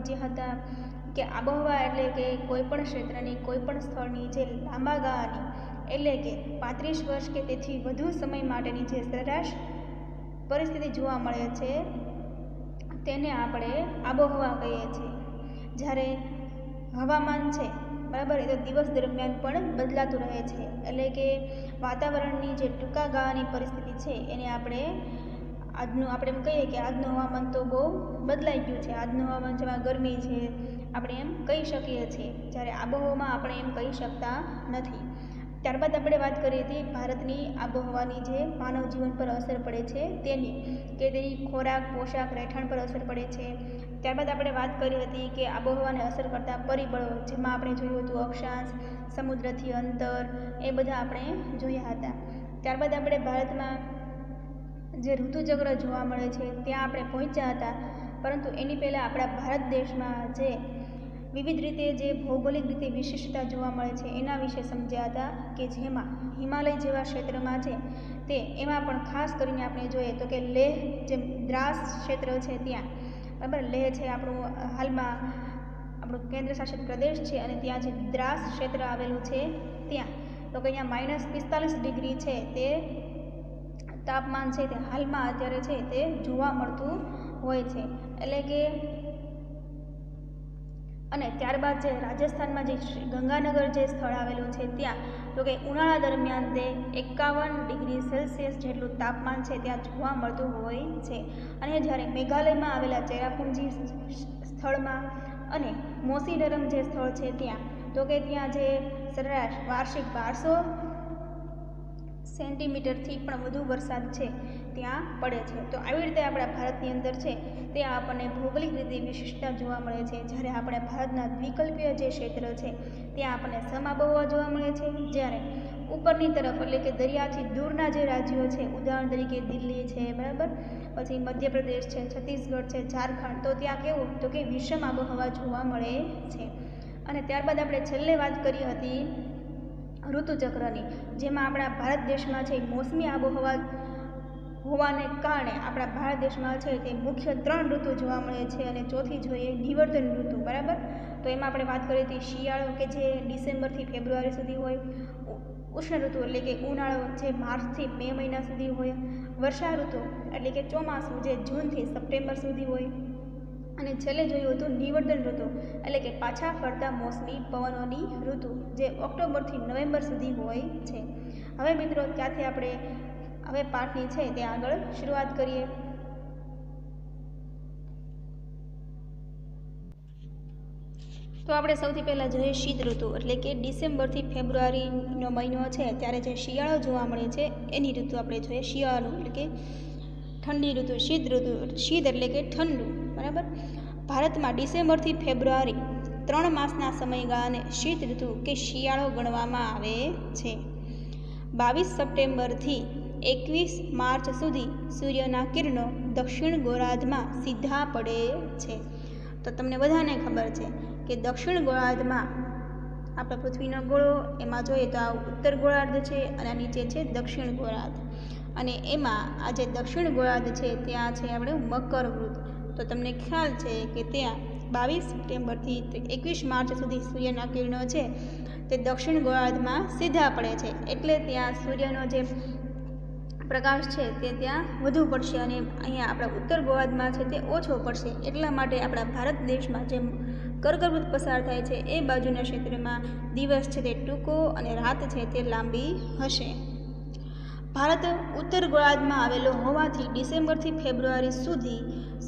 સમજ્યા હતા કે આબોહવા એટલે કે કોઈપણ ક્ષેત્રની કોઈપણ સ્થળની જે લાંબા ગાળાની, એટલે કે પાંત્રીસ વર્ષ કે તેથી વધુ સમય માટેની જે સરેરાશ પરિસ્થિતિ જોવા મળે છે, તેને આપણે આબોહવા કહીએ છીએ. જ્યારે હવામાન છે, બરાબર? એ તો દિવસ દરમિયાન પણ બદલાતું રહે છે. એટલે કે વાતાવરણની જે ટૂંકા ગાળાની પરિસ્થિતિ છે, એને આપણે આજનું આપણે એમ કહીએ કે આજનું હવામાન તો બહુ બદલાઈ ગયું છે. આજનું હવામાન જેમાં ગરમી છે, આપણે એમ કહી શકીએ છીએ. જ્યારે આબોહવામાં આપણે એમ કહી શકતા નથી. ત્યારબાદ આપણે વાત કરી હતી ભારતની આબોહવાની જે માનવ જીવન પર અસર પડે છે તેની, કે તેની ખોરાક, પોશાક, રહેઠાણ પર અસર પડે છે. ત્યારબાદ આપણે વાત કરી હતી કે આબોહવાને અસર કરતા પરિબળો, જેમાં આપણે જોયું હતું અક્ષાંશ, સમુદ્રથી અંતર, એ બધા આપણે જોયા હતા. ત્યારબાદ આપણે ભારતમાં જે ઋતુચક્ર જોવા મળે છે, ત્યાં આપણે પહોંચ્યા હતા. પરંતુ એની પહેલાં આપણા ભારત દેશમાં જે વિવિધ રીતે જે ભૌગોલિક રીતે વિશિષ્ટતા જોવા મળે છે, એના વિશે સમજ્યા હતા કે જેમાં હિમાલય જેવા ક્ષેત્રમાં છે, તે એમાં પણ ખાસ કરીને આપણે જોઈએ તો કે લેહ જે દ્રાસ ક્ષેત્ર છે ત્યાં, બરાબર? લેહ છે આપણું, હાલમાં આપણું કેન્દ્ર શાસિત પ્રદેશ છે અને ત્યાં જે દ્રાસ ક્ષેત્ર આવેલું છે, ત્યાં. તો કે અહીંયા માઇનસ પિસ્તાલીસ ડિગ્રી છે તે તાપમાન છે તે હાલમાં અત્યારે છે તે જોવા મળતું હોય છે. એટલે કે અને ત્યારબાદ જે રાજસ્થાનમાં જે શ્રી ગંગાનગર જે સ્થળ આવેલું છે ત્યાં, તો કે ઉનાળા દરમિયાન તે એકાવન ડિગ્રી સેલ્સિયસ જેટલું તાપમાન છે ત્યાં જોવા મળતું હોય છે. અને જ્યારે મેઘાલયમાં આવેલા ચેરાપુંજી સ્થળમાં અને મોસીડરમ જે સ્થળ છે ત્યાં, તો કે ત્યાં જે સરેરાશ વાર્ષિક બારસો સેન્ટીમીટરથી પણ વધુ વરસાદ છે, ત્યાં પડે છે. તો આવી રીતે આપણા ભારતની અંદર છે તે આપણને ભૌગોલિક રીતે વિશિષ્ટતા જોવા મળે છે. જ્યારે આપણે ભારતના દ્વિકલ્પીય જે ક્ષેત્ર છે, ત્યાં આપણને સમાબહવા જોવા મળે છે. જ્યારે ઉપરની તરફ એટલે કે દરિયાથી દૂરના જે રાજ્યો છે, ઉદાહરણ તરીકે દિલ્હી છે, બરાબર? પછી મધ્યપ્રદેશ છે, છત્તીસગઢ છે, ઝારખંડ, તો ત્યાં કેવું? તો કે વિષમ આબોહવા જોવા મળે છે. અને ત્યારબાદ આપણે છેલ્લે વાત કરી હતી ઋતુચક્રની, જેમાં આપણા ભારત દેશમાં છે મોસમી આબોહવા હોવાને કારણે આપણા ભારત દેશમાં છે તે મુખ્ય ત્રણ ઋતુ જોવા મળે છે અને ચોથી જોઈએ નિવર્તન ઋતુ, બરાબર? તો એમાં આપણે વાત કરી હતી શિયાળો કે જે ડિસેમ્બરથી ફેબ્રુઆરી સુધી હોય ઉષ્ણ ઋતુ એટલે કે ઉનાળો જે માર્ચથી મે મહિના સુધી હોય, વર્ષા ઋતુ એટલે કે ચોમાસું જે જૂનથી સપ્ટેમ્બર સુધી હોય અને છેલ્લે જોયું હતું નિવર્તન ઋતુ, એટલે કે પાછા ફરતા મોસમી પવનોની ઋતુ, જે ઓક્ટોબરથી નવેમ્બર સુધી હોય છે. હવે મિત્રો ત્યાંથી આપણે હવે પાઠની છે તે આગળ શરૂઆત કરીએ. તો આપણે સૌથી પહેલાં જોઈએ શીત ઋતુ, એટલે કે ડિસેમ્બરથી ફેબ્રુઆરીનો મહિનો છે, ત્યારે જે શિયાળો જોવા મળે છે, એની ઋતુ આપણે જોઈએ શિયાળો, એટલે કે ઠંડી ઋતુ, શીત ઋતુ, શીત એટલે કે ઠંડુ. બરાબર? ભારતમાં ડિસેમ્બરથી ફેબ્રુઆરી ત્રણ માસના સમયગાળાને શીત ઋતુ કે શિયાળો ગણવામાં આવે છે. બાવીસ સપ્ટેમ્બરથી એકવીસ માર્ચ સુધી સૂર્યના કિરણો દક્ષિણ ગોળાર્ધમાં સીધા પડે છે. તો તમને બધાને ખબર છે કે દક્ષિણ ગોળાર્ધમાં આપણા પૃથ્વીનો ગોળો, એમાં જોઈએ તો આ ઉત્તર ગોળાર્ધ છે અને આ નીચે છે દક્ષિણ ગોળાર્ધ. અને એમાં આ જે દક્ષિણ ગોળાર્ધ છે, ત્યાં છે આપણે મકરવૃત. તો તમને ખ્યાલ છે કે ત્યાં બાવીસ સપ્ટેમ્બરથી એકવીસ માર્ચ સુધી સૂર્યના કિરણો છે. તે દક્ષિણ ગોળાર્ધમાં સીધા પડે છે. એટલે ત્યાં સૂર્યનો જે પ્રકાશ છે તે ત્યાં વધુ પડશે અને અહીંયા આપણા ઉત્તર ગોળાર્ધમાં છે તે ઓછો પડશે. એટલા માટે આપણા ભારત દેશમાં જે કર્કવૃત પસાર થાય છે, એ બાજુના ક્ષેત્રમાં દિવસ છે તે ટૂંકો અને રાત છે તે લાંબી હશે. ભારત ઉત્તર ગોળાર્ધમાં આવેલો હોવાથી ડિસેમ્બરથી ફેબ્રુઆરી સુધી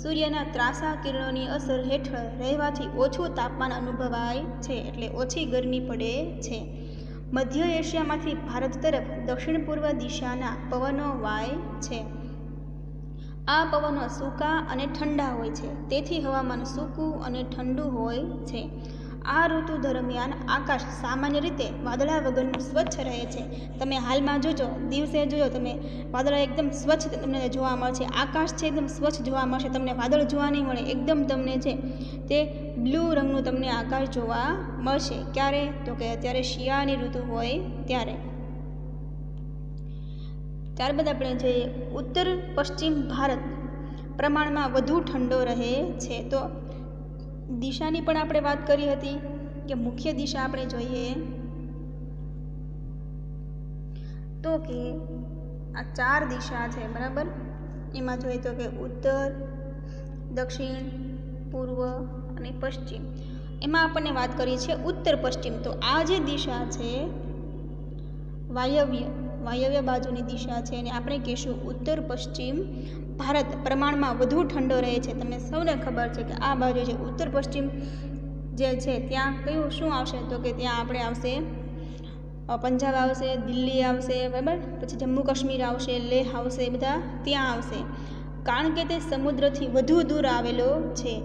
સૂર્યના ત્રાસા કિરણોની અસર હેઠળ રહેવાથી ઓછું તાપમાન અનુભવાય છે એટલે ઓછી ગરમી પડે છે. મધ્ય એશિયામાંથી ભારત તરફ દક્ષિણ પૂર્વ દિશાના પવનો વાય છે. આ પવનો સૂકા અને ઠંડા હોય છે. તેથી હવામાન સૂકું અને ઠંડુ હોય છે. આ ઋતુ દરમિયાન આકાશ સામાન્ય રીતે વાદળા વગરનું સ્વચ્છ રહે છે. તમે હાલમાં જોજો, દિવસે જોજો તમે, વાદળા એકદમ સ્વચ્છ તમને જોવા મળશે. આકાશ છે એકદમ સ્વચ્છ જોવા મળશે. તમને વાદળ જોવા નહીં મળે, એકદમ તમને છે તે બ્લુ રંગનું તમને આકાશ જોવા મળશે. ક્યારે? તો કે અત્યારે શિયાળાની ઋતુ હોય ત્યારે. ત્યારબાદ આપણે જોઈએ ઉત્તર પશ્ચિમ ભારત પ્રમાણમાં વધુ ઠંડો રહે છે, તો દિશાની પણ આપણે વાત કરી હતી કે મુખ્ય દિશા આપણે જોઈએ. તો કે આ ચાર દિશા છે, બરાબર? એમાં જોઈએ તો કે ઉત્તર, દક્ષિણ, પૂર્વ અને પશ્ચિમ. એમાં આપણને વાત કરી છે ઉત્તર પશ્ચિમ તો આ જે દિશા છે, વાયવ્ય વાયવ્ય બાજુની દિશા છે અને આપણે કહીશું ઉત્તર પશ્ચિમ ભારત. પ્રમાણમાં વધુ ઠંડો રહે છે. તમને સૌને ખબર છે કે આ બાજુ છે ઉત્તર પશ્ચિમ જે છે, ત્યાં કયું શું આવશે? તો કે ત્યાં આપણે આવશે પંજાબ આવશે, દિલ્હી આવશે, બરાબર? પછી જમ્મુ કાશ્મીર આવશે, લેહ આવશે, બધા ત્યાં આવશે. કારણ કે તે સમુદ્રથી વધુ દૂર આવેલો છે.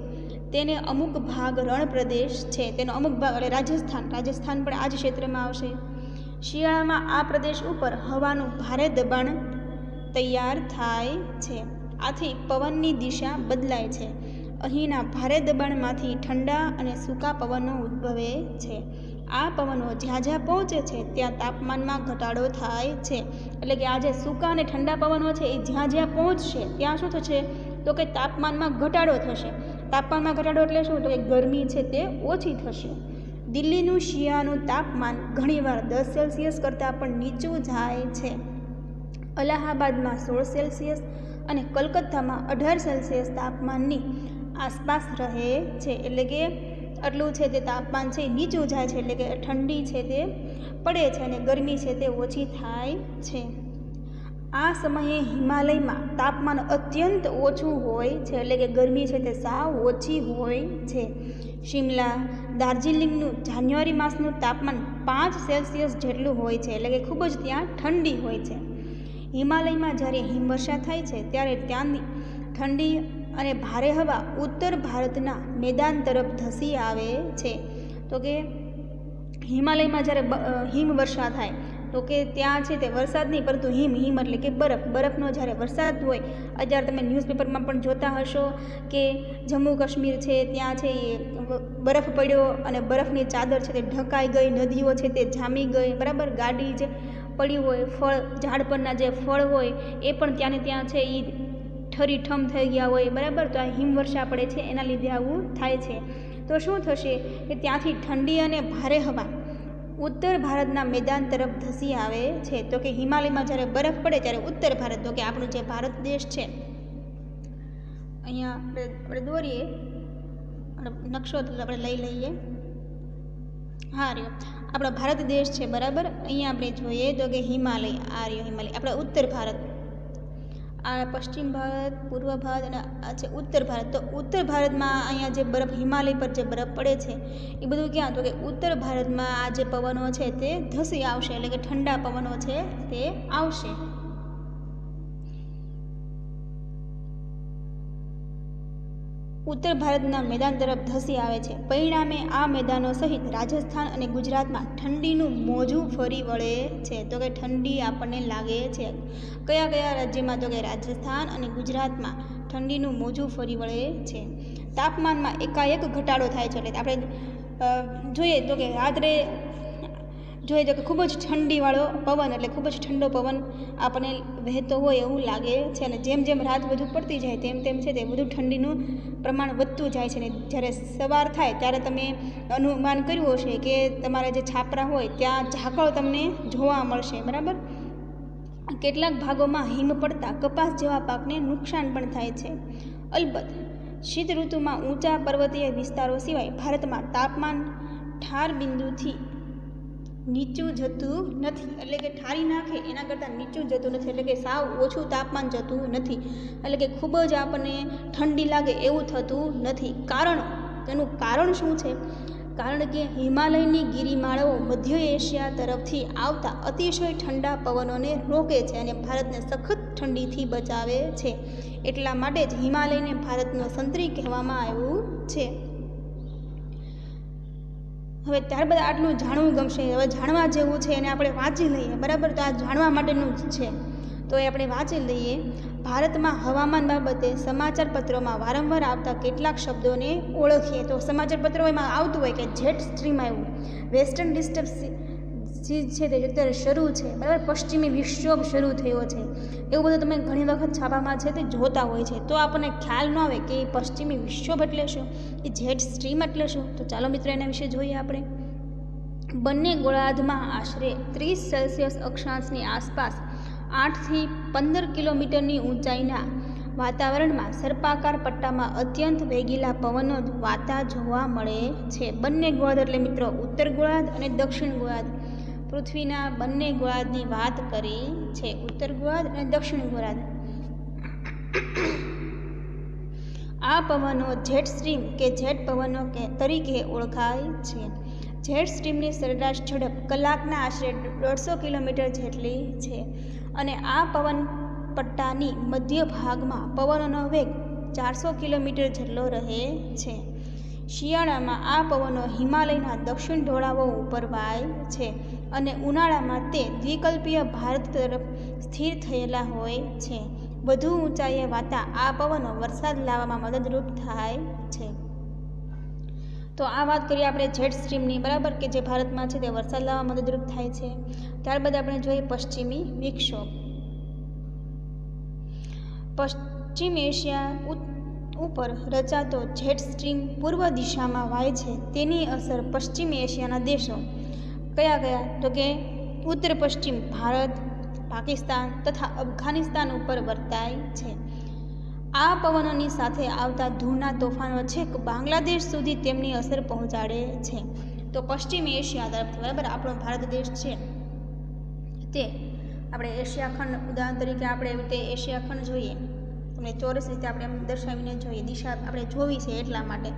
તેને અમુક ભાગ રણ પ્રદેશ છે. તેનો અમુક ભાગ એટલે રાજસ્થાન. રાજસ્થાન પણ આ જ ક્ષેત્રમાં આવશે. શિયાળામાં આ પ્રદેશ ઉપર હવાનું ભારે દબાણ તૈયાર થાય છે. આથી પવનની દિશા બદલાય છે. અહીંના ભારે દબાણમાંથી ઠંડા અને સૂકા પવનો ઉદ્ભવે છે. આ પવનો જ્યાં જ્યાં પહોંચે છે, ત્યાં તાપમાનમાં ઘટાડો થાય છે. એટલે કે આ જે સૂકા અને ઠંડા પવનો છે, એ જ્યાં જ્યાં પહોંચશે, ત્યાં શું થશે? તો કે તાપમાનમાં ઘટાડો થશે. તાપમાનમાં ઘટાડો એટલે શું? તો કે ગરમી છે તે ઓછી થશે. દિલ્હીનું શિયાળાનું તાપમાન ઘણીવાર દસ સેલ્સિયસ કરતાં પણ નીચું જાય છે. અલ્હાબાદમાં સોળ સેલ્સિયસ અને કલકત્તામાં અઢાર સેલ્સિયસ તાપમાનની આસપાસ રહે છે. એટલે કે આટલું છે તે તાપમાન છે નીચું જાય છે. એટલે કે ઠંડી છે તે પડે છે અને ગરમી છે તે ઓછી થાય છે. આ સમયે હિમાલયમાં તાપમાન અત્યંત ઓછું હોય છે. એટલે કે ગરમી છે તે સાવ ઓછી હોય છે. શિમલા દાર્જિલિંગનું જાન્યુઆરી માસનું તાપમાન પાંચ સેલ્સિયસ જેટલું હોય છે, એટલે કે ખૂબ જ ત્યાં ઠંડી હોય છે. હિમાલયમાં જ્યારે હિમવર્ષા થાય છે, ત્યારે ત્યાંની ઠંડી અને ભારે હવા ઉત્તર ભારતના મેદાન તરફ ધસી આવે છે. તો કે હિમાલયમાં જ્યારે હિમવર્ષા થાય તો કે ત્યાં છે તે વરસાદ નહીં, પરંતુ હિમ હિમ એટલે કે બરફ. બરફનો જ્યારે વરસાદ હોય, અત્યારે તમે ન્યૂઝપેપરમાં પણ જોતા હશો કે જમ્મુ કાશ્મીર છે, ત્યાં છે એ બરફ પડ્યો અને બરફની ચાદર છે તે ઢંકાઈ ગઈ, નદીઓ છે તે જામી ગઈ. બરાબર? ગાડી જે પડી હોય, ફળ, ઝાડ પરના જે ફળ હોય, એ પણ ત્યાંને ત્યાં છે એ ઠરી ઠમ થઈ ગયા હોય. બરાબર? તો આ હિમવર્ષા પડે છે, એના લીધે આવું થાય છે. તો શું થશે કે ત્યાંથી ઠંડી અને ભારે હવા ઉત્તર ભારતના મેદાન તરફ ધસી આવે છે. તો કે હિમાલયમાં જ્યારે બરફ પડે ત્યારે ઉત્તર ભારત, તો કે આપણો જે ભારત દેશ છે. અહીંયા આપણે દોરીએ. નકશો આપણે લઈ લઈએ. હા રહ્યો આપણો ભારત દેશ છે, બરાબર? અહીંયા આપણે જોઈએ તો કે હિમાલય આ રહ્યો હિમાલય. આપણા ઉત્તર ભારત. આ પશ્ચિમ ભારત, પૂર્વ ભારત અને આ છે ઉત્તર ભારત, તો ઉત્તર ભારતમાં અહીંયા જે બરફ, હિમાલય પર જે બરફ પડે છે, એ બધું ક્યાં? તો કે ઉત્તર ભારતમાં આ જે પવનો છે તે ધસી આવશે, એટલે કે ઠંડા પવનો છે તે આવશે. ઉત્તર ભારતના મેદાન તરફ ધસી આવે છે. પરિણામે આ મેદાનો સહિત રાજસ્થાન અને ગુજરાતમાં ઠંડીનું મોજું ફરી વળે છે. તો કે ઠંડી આપણને લાગે છે. કયા કયા રાજ્યમાં તો કે રાજસ્થાન અને ગુજરાતમાં ઠંડીનું મોજું ફરી વળે છે. તાપમાનમાં એકાએક ઘટાડો થાય છે. એટલે આપણે જોઈએ તો કે રાત્રે જોઈએ તો કે ખૂબ જ ઠંડીવાળો પવન એટલે ખૂબ જ ઠંડો પવન આપણને વહેતો હોય એવું લાગે છે અને જેમ જેમ રાત વધુ પડતી જાય તેમ તેમ છે તે વધુ ઠંડીનું પ્રમાણ વધતું જાય છે ને જ્યારે સવાર થાય ત્યારે તમે અનુમાન કર્યું હશે કે તમારા જે છાપરા હોય ત્યાં ઝાકળ તમને જોવા મળશે, બરાબર? કેટલાક ભાગોમાં હિમ પડતા કપાસ જેવા પાકને નુકસાન પણ થાય છે. અલબત્ત શીત ઋતુમાં ઊંચા પર્વતીય વિસ્તારો સિવાય ભારતમાં તાપમાન ઠાર બિંદુથી નીચું જતું નથી. એટલે કે ઠારી નાખે એના કરતાં નીચું જતું નથી. એટલે કે સાવ ઓછું તાપમાન જતું નથી. એટલે કે ખૂબ જ આપણને ઠંડી લાગે એવું થતું નથી. કારણ, તેનું કારણ શું છે? કારણ કે હિમાલયની ગિરિમાળાઓ મધ્ય એશિયા તરફથી આવતા અતિશય ઠંડા પવનોને રોકે છે અને ભારતને સખત ઠંડીથી બચાવે છે. એટલા માટે જ હિમાલયને ભારતનો સંતરી કહેવામાં આવ્યું છે. હવે ત્યારબાદ આટલું જાણવું ગમશે. હવે જાણવા જેવું છે એને આપણે વાંચી લઈએ. બરાબર? તો આ જાણવા માટેનું જ છે. તો એ આપણે વાંચી લઈએ. ભારતમાં હવામાન બાબતે સમાચાર પત્રોમાં વારંવાર આવતા કેટલાક શબ્દોને ઓળખીએ. તો સમાચાર પત્રો એમાં આવતું હોય કે જેટ સ્ટ્રીમ આવ્યું. વેસ્ટર્ન ડિસ્ટર્બ જે છે તે અત્યારે શરૂ છે. બરાબર? પશ્ચિમી વિક્ષોભ શરૂ થયો છે. એવું બધું તમે ઘણી વખત છાપામાં છે તે જોતા હોય છે. તો આપણને ખ્યાલ ન આવે કે એ પશ્ચિમી વિક્ષોભ એટલે શું? એ જેટ સ્ટ્રીમ એટલે શું? તો ચાલો મિત્રો એના વિશે જોઈએ આપણે. બંને ગોળાર્ધમાં આશરે ત્રીસ સેલ્સિયસ અક્ષાંશની આસપાસ આઠથી પંદર કિલોમીટરની ઊંચાઈના વાતાવરણમાં સર્પાકાર પટ્ટામાં અત્યંત વેગીલા પવનો વાતા જોવા મળે છે. બંને ગોળાર્ધ એટલે મિત્રો ઉત્તર ગોળાર્ધ અને દક્ષિણ ગોળાર્ધ. પૃથ્વીના બંને ગોળાર્ધની વાત કરી છે, ઉત્તર ગોળાર્ધ અને દક્ષિણ ગોળાર્ધ. આ પવનો જેટ સ્ટ્રીમ કે જેટ પવનો તરીકે ઓળખાય છે. જેટ સ્ટ્રીમની સરેરાશ ઝડપ કલાકના આશરે દોઢસો કિલોમીટર જેટલી છે અને આ પવન પટ્ટાની મધ્ય ભાગમાં પવનોનો વેગ ચારસો કિલોમીટર જેટલો રહે છે. શિયાળામાં આ પવનો હિમાલયના દક્ષિણ ઢોળાવો ઉપર વાય છે. અને ઉનાળામાં તે દ્વિકલ્પીય ભારત તરફ સ્થિર થયેલા હોય છે. વધુ ઊંચાઈએ વાતા આ પવનો વરસાદ લાવવામાં મદદરૂપ થાય છે. તો આ વાત કરીએ આપણે જેટ સ્ટ્રીમની, બરાબર? કે જે ભારતમાં છે તે વરસાદ લાવવા મદદરૂપ થાય છે. ત્યારબાદ આપણે જોઈએ પશ્ચિમી વિક્ષોભ. પશ્ચિમ એશિયા ઉપર રચાતો જેટ સ્ટ્રીમ પૂર્વ દિશામાં વાય છે. તેની અસર પશ્ચિમ એશિયાના દેશો કયા ગયા? તો કે ઉત્તર પશ્ચિમ ભારત, પાકિસ્તાન તથા અફઘાનિસ્તાન ઉપર વર્તાય છે. આ પવનોની સાથે આવતા ધૂળના તોફાનો છેક બાંગ્લાદેશ સુધી તેમની અસર પહોંચાડે છે. તો પશ્ચિમ એશિયા તરફ, બરાબર? આપણો ભારત દેશ છે. તે આપણે એશિયા ખંડ, ઉદાહરણ તરીકે આપણે એવી રીતે એશિયા ખંડ જોઈએ. તમને ચોરસ રીતે આપણે એમ દર્શાવીને જોઈએ. દિશા આપણે જોવી છે એટલા માટે.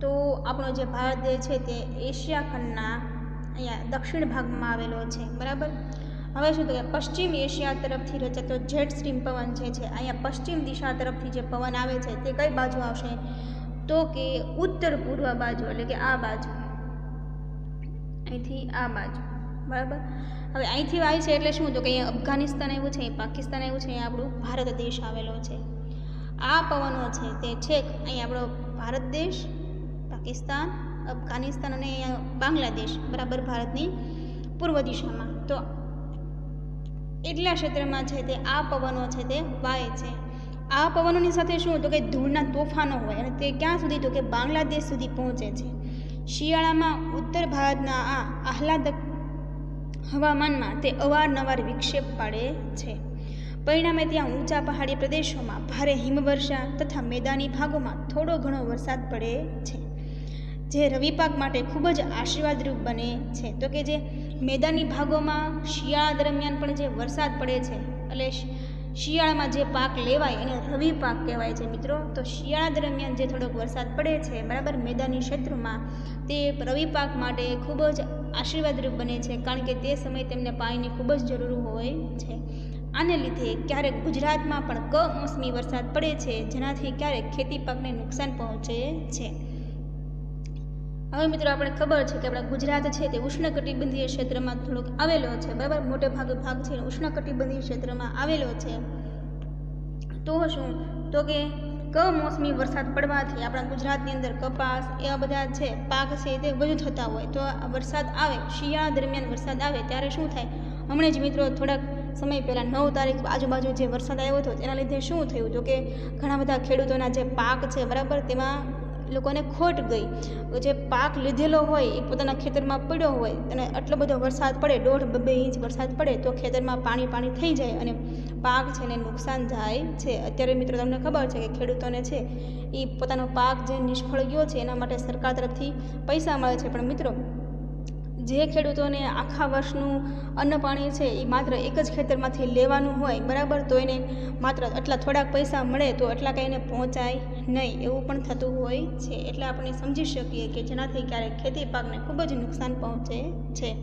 તો આપણો જે ભારત દેશ છે તે એશિયા ખંડના અહીંયા દક્ષિણ ભાગમાં આવેલો છે, બરાબર? હવે શું તો કે પશ્ચિમ એશિયા તરફથી રચાતો જેટ સ્ટ્રીમ પવન જે છે, અહીંયા પશ્ચિમ દિશા તરફથી જે પવન આવે છે, તે કઈ બાજુ આવશે? તો કે ઉત્તર પૂર્વ બાજુ, એટલે કે આ બાજુ. અહીંથી આ બાજુ, બરાબર? હવે અહીંથી આવી છે એટલે શું તો કે અહીંયા અફઘાનિસ્તાન આવ્યું છે પાકિસ્તાન આવ્યું છે, અહીંયા આપણું ભારત દેશ આવેલો છે. આ પવનો છે તે છેક અહીં આપણો ભારત દેશ, પાકિસ્તાન અફઘાનિસ્તાન અને બાંગ્લાદેશ, બરાબર ભારતની પૂર્વ દિશામાં. તો એટલા ક્ષેત્રમાં છે તે આ પવનો છે તે વાય છે. આ પવનોની સાથે શું? તો કે ધૂળના તોફાનો હોય અને તે ક્યાં સુધી? તો કે બાંગ્લાદેશ સુધી પહોંચે છે. શિયાળામાં ઉત્તર ભારતના આ આહલાદક હવામાનમાં તે અવારનવાર વિક્ષેપ પાડે છે. પરિણામે ત્યાં ઊંચા પહાડી પ્રદેશોમાં ભારે હિમવર્ષા તથા મેદાની ભાગોમાં થોડો ઘણો વરસાદ પડે છે. જે રવિ પાક માટે ખૂબ જ આશીર્વાદરૂપ બને છે. તો કે જે મેદાની ભાગોમાં શિયાળા દરમિયાન પણ જે વરસાદ પડે છે, એટલે શિયાળામાં જે પાક લેવાય એને રવિ પાક કહેવાય છે મિત્રો. તો શિયાળા દરમિયાન જે થોડોક વરસાદ પડે છે, બરાબર મેદાની ક્ષેત્રમાં, તે રવિ પાક માટે ખૂબ જ આશીર્વાદરૂપ બને છે, કારણ કે તે સમયે તેમને પાણીની ખૂબ જ જરૂર હોય છે. આને લીધે ક્યારેક ગુજરાતમાં પણ કમોસમી વરસાદ પડે છે, જેનાથી ક્યારેક ખેતી પાકને નુકસાન પહોંચે છે. હવે મિત્રો આપણે ખબર છે કે આપણા ગુજરાત છે તે ઉષ્ણકટિબંધીય ક્ષેત્રમાં થોડોક આવેલો છે. બરાબર? મોટે ભાગે ભાગ છે ઉષ્ણકટિબંધીય ક્ષેત્રમાં આવેલો છે. તો શું? તો કે કમોસમી વરસાદ પડવાથી આપણા ગુજરાતની અંદર કપાસ એવા બધા છે પાક છે તે વધુ થતા હોય. તો વરસાદ આવે, શિયાળા દરમિયાન વરસાદ આવે ત્યારે શું થાય? હમણાં જ મિત્રો થોડાક સમય પહેલાં નવ તારીખ આજુબાજુ જે વરસાદ આવ્યો હતો તેના લીધે શું થયું? તો કે ઘણા બધા ખેડૂતોના જે પાક છે, બરાબર? તેમાં લોકોને ખોટ ગઈ. જે પાક લીધેલો હોય એ પોતાના ખેતરમાં પડ્યો હોય અને આટલો બધો વરસાદ પડે, દોઢ બે ઇંચ વરસાદ પડે, તો ખેતરમાં પાણી પાણી થઈ જાય અને પાક છે ને નુકસાન જાય છે. અત્યારે મિત્રો તમને ખબર છે કે ખેડૂતોને છે એ પોતાનો પાક જે નિષ્ફળ ગયો છે, એના માટે સરકાર તરફથી પૈસા મળે છે. પણ મિત્રો જે ખેડૂતોને આખા વર્ષનું અન્ન પાણી છે એ માત્ર એક જ ખેતરમાંથી લેવાનું હોય, બરાબર? તો એને માત્ર આટલા થોડાક પૈસા મળે તો એટલા કંઈ એને પહોંચાય નહીં, એવું પણ થતું હોય છે. એટલે આપણે સમજી શકીએ કે જેનાથી ક્યારેક ખેતી પાકને ખૂબ જ નુકસાન પહોંચે છે.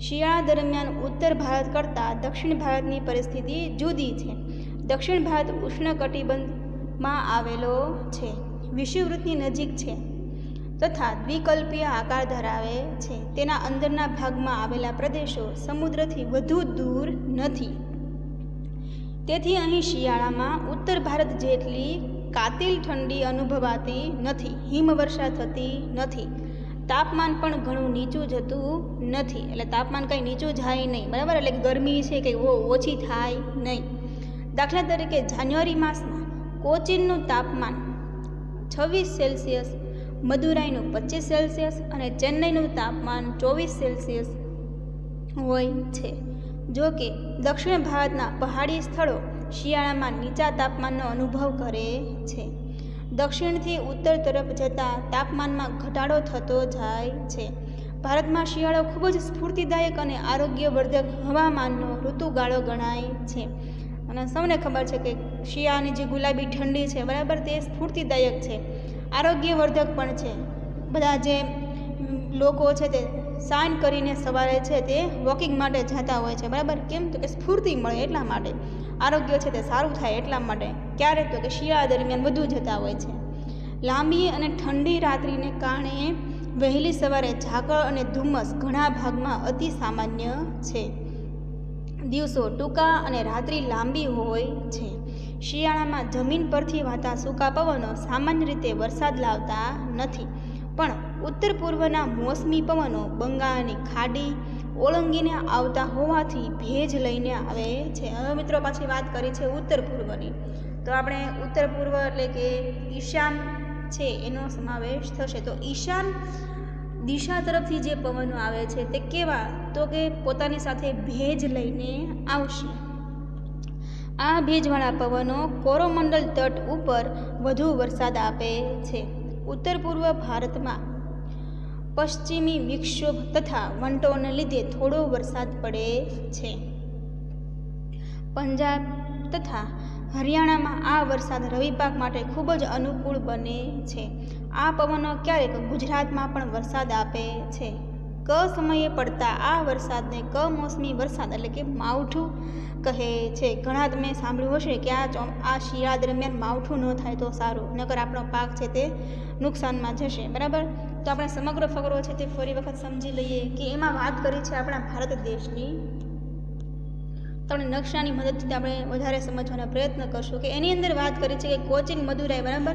શિયાળા દરમિયાન ઉત્તર ભારત કરતાં દક્ષિણ ભારતની પરિસ્થિતિ જુદી છે. દક્ષિણ ભારત ઉષ્ણકટિબંધમાં આવેલો છે. વિષુવવૃત્તની નજીક છે. તથા દ્વિકલ્પીય આકાર ધરાવે છે. તેના અંદરના ભાગમાં આવેલા પ્રદેશો સમુદ્રથી વધુ દૂર નથી. તેથી અહીં શિયાળામાં ઉત્તર ભારત જેટલી કાતિલ ઠંડી અનુભવાતી નથી. હિમવર્ષા થતી નથી. તાપમાન પણ ઘણું નીચું જતું નથી. એટલે તાપમાન કંઈ નીચું જાય નહીં. બરાબર? એટલે ગરમી છે કે ઓછી થાય નહીં. દાખલા તરીકે જાન્યુઆરી માસમાં કોચીનનું તાપમાન છવ્વીસ સેલ્સિયસ મદુરાઈનું પચીસ સેલ્સિયસ અને ચેન્નઈનું તાપમાન ચોવીસ સેલ્સિયસ હોય છે. જો કે, દક્ષિણ ભારતના પહાડી સ્થળો શિયાળામાં નીચા તાપમાનનો અનુભવ કરે છે. દક્ષિણથી ઉત્તર તરફ જતાં તાપમાનમાં ઘટાડો થતો જાય છે. ભારતમાં શિયાળો ખૂબ જ સ્ફૂર્તિદાયક અને આરોગ્યવર્ધક હવામાનનો ઋતુગાળો ગણાય છે. અને સૌને ખબર છે કે શિયાળાની જે ગુલાબી ઠંડી છે, બરાબર તે સ્ફૂર્તિદાયક છે. આરોગ્યવર્ધક પણ છે. બધા જે લોકો છે તે સાઇન કરીને સવારે છે તે વોકિંગ માટે જતા હોય છે. બરાબર? કેમ તો કે સ્ફૂર્તિ મળે એટલા માટે. આરોગ્ય છે તે સારું થાય એટલા માટે. ક્યારેક તો કે શિયાળા દરમિયાન વધુ જતા હોય છે. લાંબી અને ઠંડી રાત્રિને કારણે વહેલી સવારે ઝાકળ અને ધુમ્મસ ઘણા ભાગમાં અતિ સામાન્ય છે. દિવસો ટૂંકા અને રાત્રિ લાંબી હોય છે. શિયાળામાં જમીન પરથી વાતા સૂકા પવનો સામાન્ય રીતે વરસાદ લાવતા નથી. પણ ઉત્તર પૂર્વના મોસમી પવનો બંગાળની ખાડી ઓળંગીને આવતા હોવાથી ભેજ લઈને આવે છે. હવે મિત્રો પાછી વાત કરી છે ઉત્તર પૂર્વની. તો આપણે ઉત્તર પૂર્વ એટલે કે ઈશાન છે એનો સમાવેશ થશે. તો ઈશાન દિશા તરફથી જે પવનો આવે છે તે કેવા? તો કે પોતાની સાથે ભેજ લઈને આવશે. આ ભેજવાળા પવનો કોરોમંડલ તટ ઉપર વધુ વરસાદ આપે છે. ઉત્તર પૂર્વ ભારતમાં પશ્ચિમી વિક્ષોભ તથા વંટોને લીધે થોડો વરસાદ પડે છે. પંજાબ તથા હરિયાણામાં આ વરસાદ રવિ પાક માટે ખૂબ જ અનુકૂળ બને છે. આ પવનો ક્યારેક ગુજરાતમાં પણ વરસાદ આપે છે. ક સમયે પડતા આ વરસાદને કમોસમી વરસાદ એટલે કે માવઠું કહે છે. ઘણા તમે સાંભળ્યું હશે કે આ ચોમ, આ શિયાળા દરમિયાન માવઠું ન થાય તો સારું, નકર આપણો પાક છે તે નુકસાનમાં જશે, બરાબર? તો આપણે સમગ્ર ફકરો છે તે ફરી વખત સમજી લઈએ કે એમાં વાત કરી છે આપણા ભારત દેશની તમને નકશાની મદદથી આપણે વધારે સમજવાનો પ્રયત્ન કરશું કે એની અંદર વાત કરી છે કે કોચિંગ મદુરાઈ, બરાબર?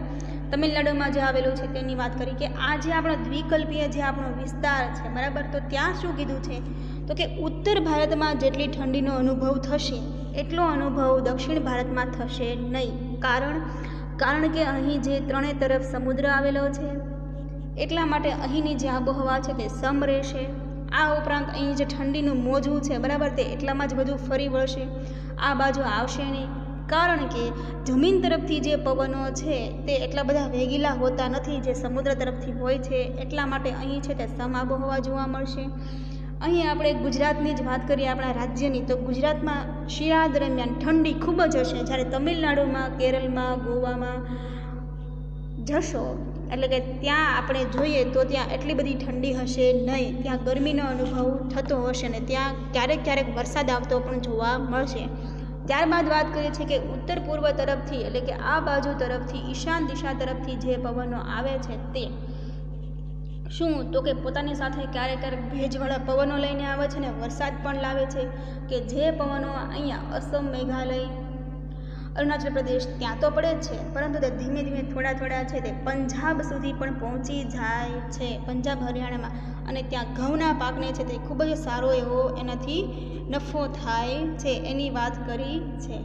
તમિલનાડુમાં જે આવેલું છે તેની વાત કરી કે આ જે આપણો દ્વિકલ્પીય જે આપણો વિસ્તાર છે, બરાબર? તો ત્યાં શું કીધું છે? તો કે ઉત્તર ભારતમાં જેટલી ઠંડીનો અનુભવ થશે, એટલો અનુભવ દક્ષિણ ભારતમાં થશે નહીં. કારણ? કારણ કે અહીં જે ત્રણેય તરફ સમુદ્ર આવેલો છે, એટલા માટે અહીંની જે આબોહવા છે તે સમ રહેશે. આ ઉપરાંત અહીં જે ઠંડીનું મોજું છે, બરાબર તે એટલામાં જ બધું ફરી વળશે. આ બાજુ આવશે નહીં. કારણ કે જમીન તરફથી જે પવનો છે, તે એટલા બધા વેગીલા હોતા નથી જે સમુદ્ર તરફથી હોય છે, એટલા માટે અહીં છે તે સમ આબોહવા જોવા મળશે. અહીં આપણે ગુજરાતની જ વાત કરીએ આપણા રાજ્યની, તો ગુજરાતમાં શિયાળા દરમિયાન ઠંડી ખૂબ જ હશે. જ્યારે તમિલનાડુમાં, કેરળમાં, ગોવામાં જશો એટલે કે ત્યાં આપણે જોઈએ તો ત્યાં એટલી બધી ઠંડી હશે નહીં, ત્યાં ગરમીનો અનુભવ થતો હશે ને ત્યાં ક્યારેક ક્યારેક વરસાદ આવતો પણ જોવા મળશે. ત્યારબાદ વાત કરીએ છીએ કે ઉત્તર પૂર્વ તરફથી એટલે કે આ બાજુ તરફથી, ઈશાન દિશા તરફથી જે પવનો આવે છે તે શું? તો કે પોતાની સાથે ક્યારેક ક્યારેક ભેજવાળા પવનો લઈને આવે છે ને વરસાદ પણ લાવે છે કે જે પવનો અહીંયા અસમ મેઘાલય અરુણાચલ પ્રદેશ ત્યાં તો પડે જ છે, પરંતુ તે ધીમે ધીમે થોડા થોડા છે તે પંજાબ સુધી પણ પહોંચી જાય છે. પંજાબ, હરિયાણામાં અને ત્યાં ઘઉંના પાકને છે તે ખૂબ જ સારો એવો એનાથી નફો થાય છે એની વાત કરી છે.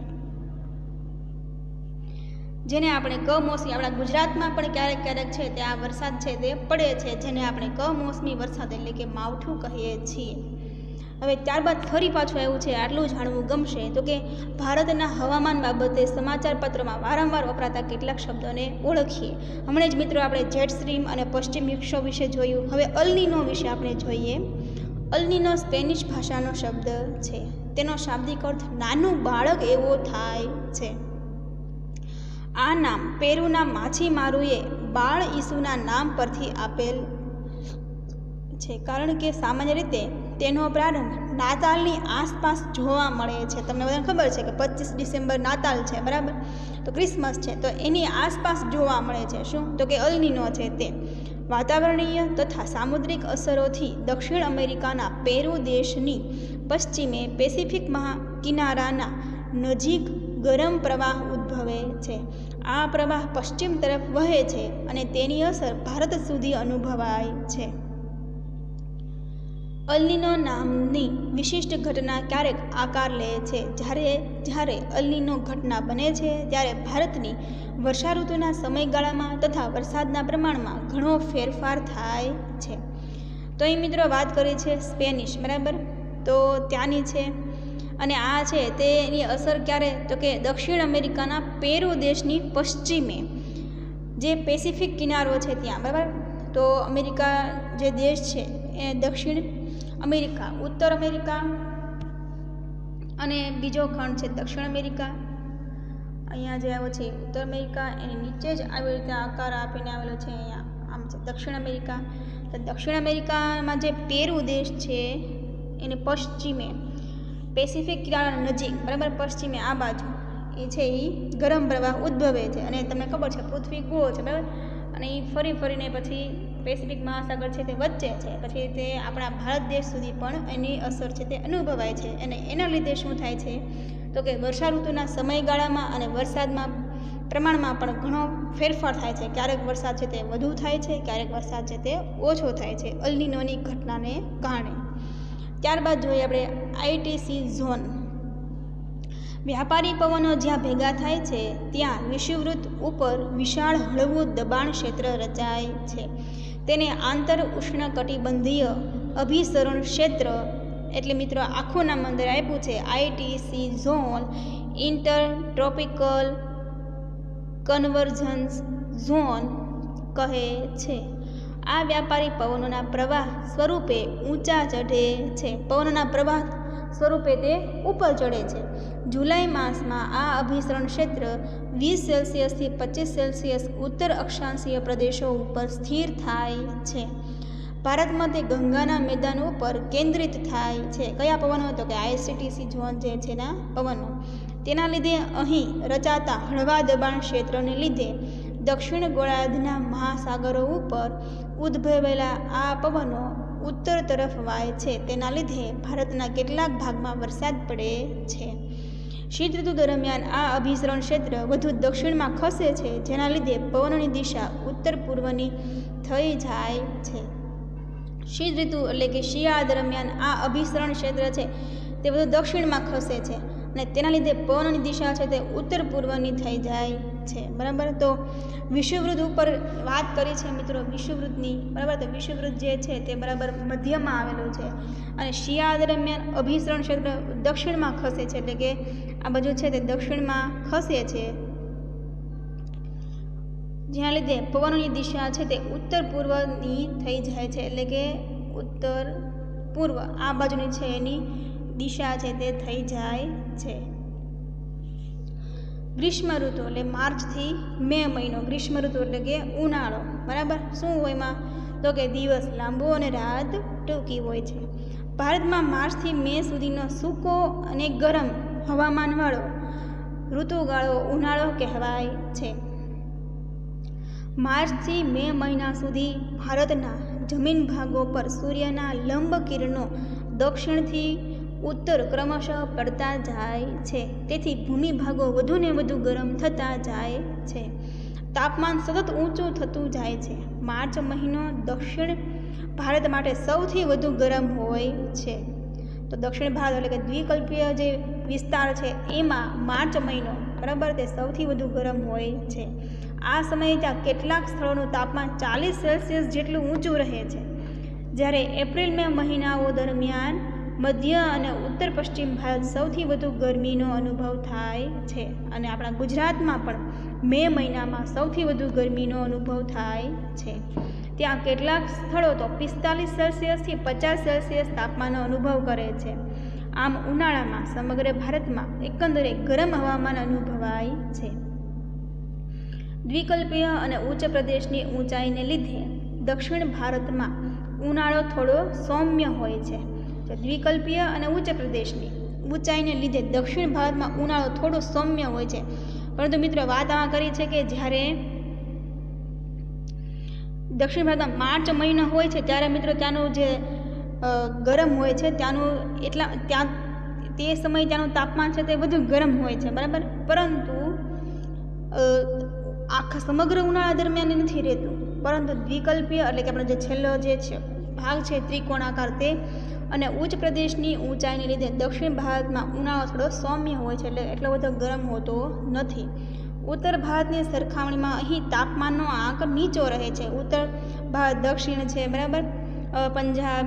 જેને આપણે કમોસમી, આપણા ગુજરાતમાં પણ ક્યારેક ક્યારેક છે તે આ વરસાદ છે તે પડે છે, જેને આપણે કમોસમી વરસાદ એટલે કે માવઠું કહીએ છીએ. હવે ત્યારબાદ ફરી પાછું એવું છે, આટલું જાણવું ગમશે તો કે ભારતના હવામાન બાબતે સમાચાર પત્રોમાં વારંવાર વપરાતા કેટલાક શબ્દોને ઓળખીએ. હમણાં જ મિત્રો આપણે જેટ સ્ટ્રીમ અને પશ્ચિમ વિક્ષો વિશે જોયું. હવે અલનીનો વિશે આપણે જોઈએ. અલનીનો સ્પેનિશ ભાષાનો શબ્દ છે. તેનો શાબ્દિક અર્થ નાનું બાળક એવો થાય છે. આ નામ પેરુના માછીમારુએ બાળ ઈસુના નામ પરથી આપેલ છે. કારણ કે સામાન્ય રીતે તેનો પ્રારંભ નાતાલની આસપાસ જોવા મળે છે. તમને બધાને ખબર છે કે પચીસ ડિસેમ્બર નાતાલ છે, બરાબર? તો ક્રિસમસ છે, તો એની આસપાસ જોવા મળે છે. શું? તો કે અલનીનો છે તે. વાતાવરણીય તથા સામુદ્રિક અસરોથી દક્ષિણ અમેરિકાના પેરુ દેશની પશ્ચિમે પેસિફિક મહા કિનારાના નજીક ગરમ પ્રવાહ ઉદ્ભવે છે. આ પ્રવાહ પશ્ચિમ તરફ વહે છે અને તેની અસર ભારત સુધી અનુભવાય છે. અલ્નીનો નામની વિશિષ્ટ ઘટના ક્યારેક આકાર લે છે. જ્યારે જ્યારે અલ્નીનો ઘટના બને છે, ત્યારે ભારતની વર્ષા ઋતુના સમયગાળામાં તથા વરસાદના પ્રમાણમાં ઘણો ફેરફાર થાય છે. તો અહીં મિત્રો વાત કરી છે સ્પેનિશ, બરાબર? તો ત્યાંની છે. અને આ છે, તેની અસર ક્યારે? તો કે દક્ષિણ અમેરિકાના પેરુ દેશની પશ્ચિમે, જે પેસિફિક કિનારો છે ત્યાં, બરાબર? તો અમેરિકા જે દેશ છે, એ દક્ષિણ અમેરિકા, ઉત્તર અમેરિકા અને બીજો ખંડ છે દક્ષિણ અમેરિકા. અહીંયા જે આવ્યો છે ઉત્તર અમેરિકા, એની નીચે જ આવી રીતે આકાર આપીને આવેલો છે અહીંયા. આમ છે દક્ષિણ અમેરિકા. તો દક્ષિણ અમેરિકામાં જે પેરુ દેશ છે, એને પશ્ચિમે, પેસિફિક કિનારા નજીક, બરાબર પશ્ચિમે આ બાજુ, એ છે એ ગરમ પ્રવાહ ઉદ્ભવે છે. અને તમને ખબર છે પૃથ્વી ગોળ છે, બરાબર? અને એ ફરી ફરીને પછી પેસિફિક મહાસાગર છે તે વચ્ચે છે. પછી તે આપણા ભારત દેશ સુધી પણ એની અસર છે તે અનુભવાય છે અને એના લીધે શું થાય છે? તો કે વર્ષા ઋતુના સમયગાળામાં અને વરસાદમાં પ્રમાણમાં પણ ઘણો ફેરફાર થાય છે. ક્યારેક વરસાદ છે તે વધુ થાય છે, ક્યારેક વરસાદ છે તે ઓછો થાય છે અલ્નીનોની ઘટનાને કારણે. ત્યારબાદ જોઈએ આપણે આઈટીસી ઝોન. વ્યાપારી પવનો જ્યાં ભેગા થાય છે, ત્યાં વિષુવવૃત્ત ઉપર વિશાળ હળવું દબાણ ક્ષેત્ર રચાય છે. તેને આંતર ઉષ્ણકટિબંધીય અભિસરણ ક્ષેત્ર એટલે મિત્રો આખું નામ અંદર આપ્યું છે ITC zone inter tropical convergence zone કહે છે. આ વ્યાપારી પવનોના પ્રવાહ સ્વરૂપે ઊંચા ચઢે છે. પવનોના પ્રવાહ સ્વરૂપે તે ઉપર ચડે છે. જુલાઈ માસમાં આ અભિસરણ ક્ષેત્ર વીસ સેલ્સિયસથી પચીસ સેલ્સિયસ ઉત્તર અક્ષાંશીય પ્રદેશો ઉપર સ્થિર થાય છે. ભારતમાં તે ગંગાના મેદાન ઉપર કેન્દ્રિત થાય છે. કયા પવનો? તો કે આઈસીટીસી ઝોન જે છે ના પવનો. તેના લીધે અહીં રચાતા હળવા દબાણ ક્ષેત્રને લીધે દક્ષિણ ગોળાર્ધના મહાસાગરો ઉપર ઉદ્ભવેલા આ પવનો ઉત્તર તરફ વાય છે. તેના લીધે ભારતના કેટલાક ભાગમાં વરસાદ પડે છે. શીત ઋતુ દરમિયાન આ અભિસરણ ક્ષેત્ર વધુ દક્ષિણમાં ખસે છે, જેના લીધે પવનની દિશા ઉત્તર પૂર્વની થઈ જાય છે. શીત ઋતુ એટલે કે શિયાળા દરમિયાન આ અભિસરણ ક્ષેત્ર છે, તે બધું દક્ષિણમાં ખસે છે. અને તેના લીધે પવનની દિશા છે તે ઉત્તર પૂર્વની થઈ જાય છે. બરાબર? તો વિષુવવૃત્ત ઉપર વાત કરી છે મિત્રો વિષુવવૃત્તની બરાબર? તો વિષુવવૃત્ત જે છે તે બરાબર મધ્યમાં આવેલું છે અને શિયાળા દરમિયાન અભિસરણ ક્ષેત્ર દક્ષિણમાં ખસે છે. એટલે કે આ બાજુ છે તે દક્ષિણમાં ખસે છે. જેના લીધે પવનની દિશા છે તે ઉત્તર પૂર્વની થઈ જાય છે. એટલે કે ઉત્તર પૂર્વ. આ બાજુની છે એની દિશા છે તે થઈ જાય છે. ગ્રીષ્મ ઋતુ એટલે માર્ચથી મે મહિનો. ગ્રીષ્મ ઋતુ એટલે કે ઉનાળો. બરાબર? શું હોય એમાં? તો કે દિવસ લાંબો અને રાત ટૂંકી હોય છે. ભારતમાં માર્ચથી મે સુધીનો સૂકો અને ગરમ હવામાનવાળો ઋતુગાળો ઉનાળો કહેવાય છે. માર્ચથી મે મહિના સુધી ભારતના જમીન ભાગો પર સૂર્યના લંબ કિરણો દક્ષિણથી ઉત્તર ક્રમશઃ પડતા જાય છે. તેથી ભૂમિભાગો વધુને વધુ ગરમ થતા જાય છે. તાપમાન સતત ઊંચું થતું જાય છે. માર્ચ મહિનો દક્ષિણ ભારત માટે સૌથી વધુ ગરમ હોય છે. તો દક્ષિણ ભારત એટલે કે દ્વિકલ્પીય જે વિસ્તાર છે, એમાં માર્ચ મહિનો બરાબર તે સૌથી વધુ ગરમ હોય છે. આ સમયે ત્યાં કેટલાક સ્થળોનું તાપમાન ચાલીસ સેલ્સિયસ જેટલું ઊંચું રહે છે. જ્યારે એપ્રિલ મે મહિનાઓ દરમિયાન મધ્ય અને ઉત્તર પશ્ચિમ ભારત સૌથી વધુ ગરમીનો અનુભવ થાય છે. અને આપણા ગુજરાતમાં પણ મે મહિનામાં સૌથી વધુ ગરમીનો અનુભવ થાય છે. ત્યાં કેટલાક સ્થળો તો પિસ્તાલીસ સેલ્સિયસથી પચાસ સેલ્સિયસ તાપમાનનો અનુભવ કરે છે. આમ ઉનાળામાં સમગ્ર ભારતમાં એકંદરે ગરમ હવામાન અનુભવાય છે. દ્વિકલ્પીય અને ઉચ્ચ પ્રદેશની ઊંચાઈને લીધે દક્ષિણ ભારતમાં ઉનાળો થોડો સૌમ્ય હોય છે. તો દ્વિકલ્પીય અને ઉચ્ચ પ્રદેશની ઊંચાઈને લીધે દક્ષિણ ભારતમાં ઉનાળો થોડો સૌમ્ય હોય છે. પરંતુ મિત્રો, વાત આમાં કરી છે કે જ્યારે દક્ષિણ ભારતમાં માર્ચ મહિનો હોય છે, ત્યારે મિત્રો ત્યાંનું જે ગરમ હોય છે, ત્યાંનું એટલા, ત્યાં તે સમયે ત્યાંનું તાપમાન છે તે વધુ ગરમ હોય છે, બરાબર? પરંતુ આખા સમગ્ર ઉનાળા દરમિયાન નથી રહેતું. પરંતુ દ્વિકલ્પીય એટલે કે આપણો જે છેલ્લો જે છે, ભાગ છે ત્રિકોણાકાર તે અને ઉચ્ચ પ્રદેશની ઊંચાઈને લીધે દક્ષિણ ભારતમાં ઉનાળો થોડો સૌમ્ય હોય છે એટલે એટલો બધો ગરમ હોતો નથી. ઉત્તર ભારતની સરખામણીમાં અહીં તાપમાનનો આંક નીચો રહે છે. ઉત્તર ભારત, દક્ષિણ છે, બરાબર? પંજાબ,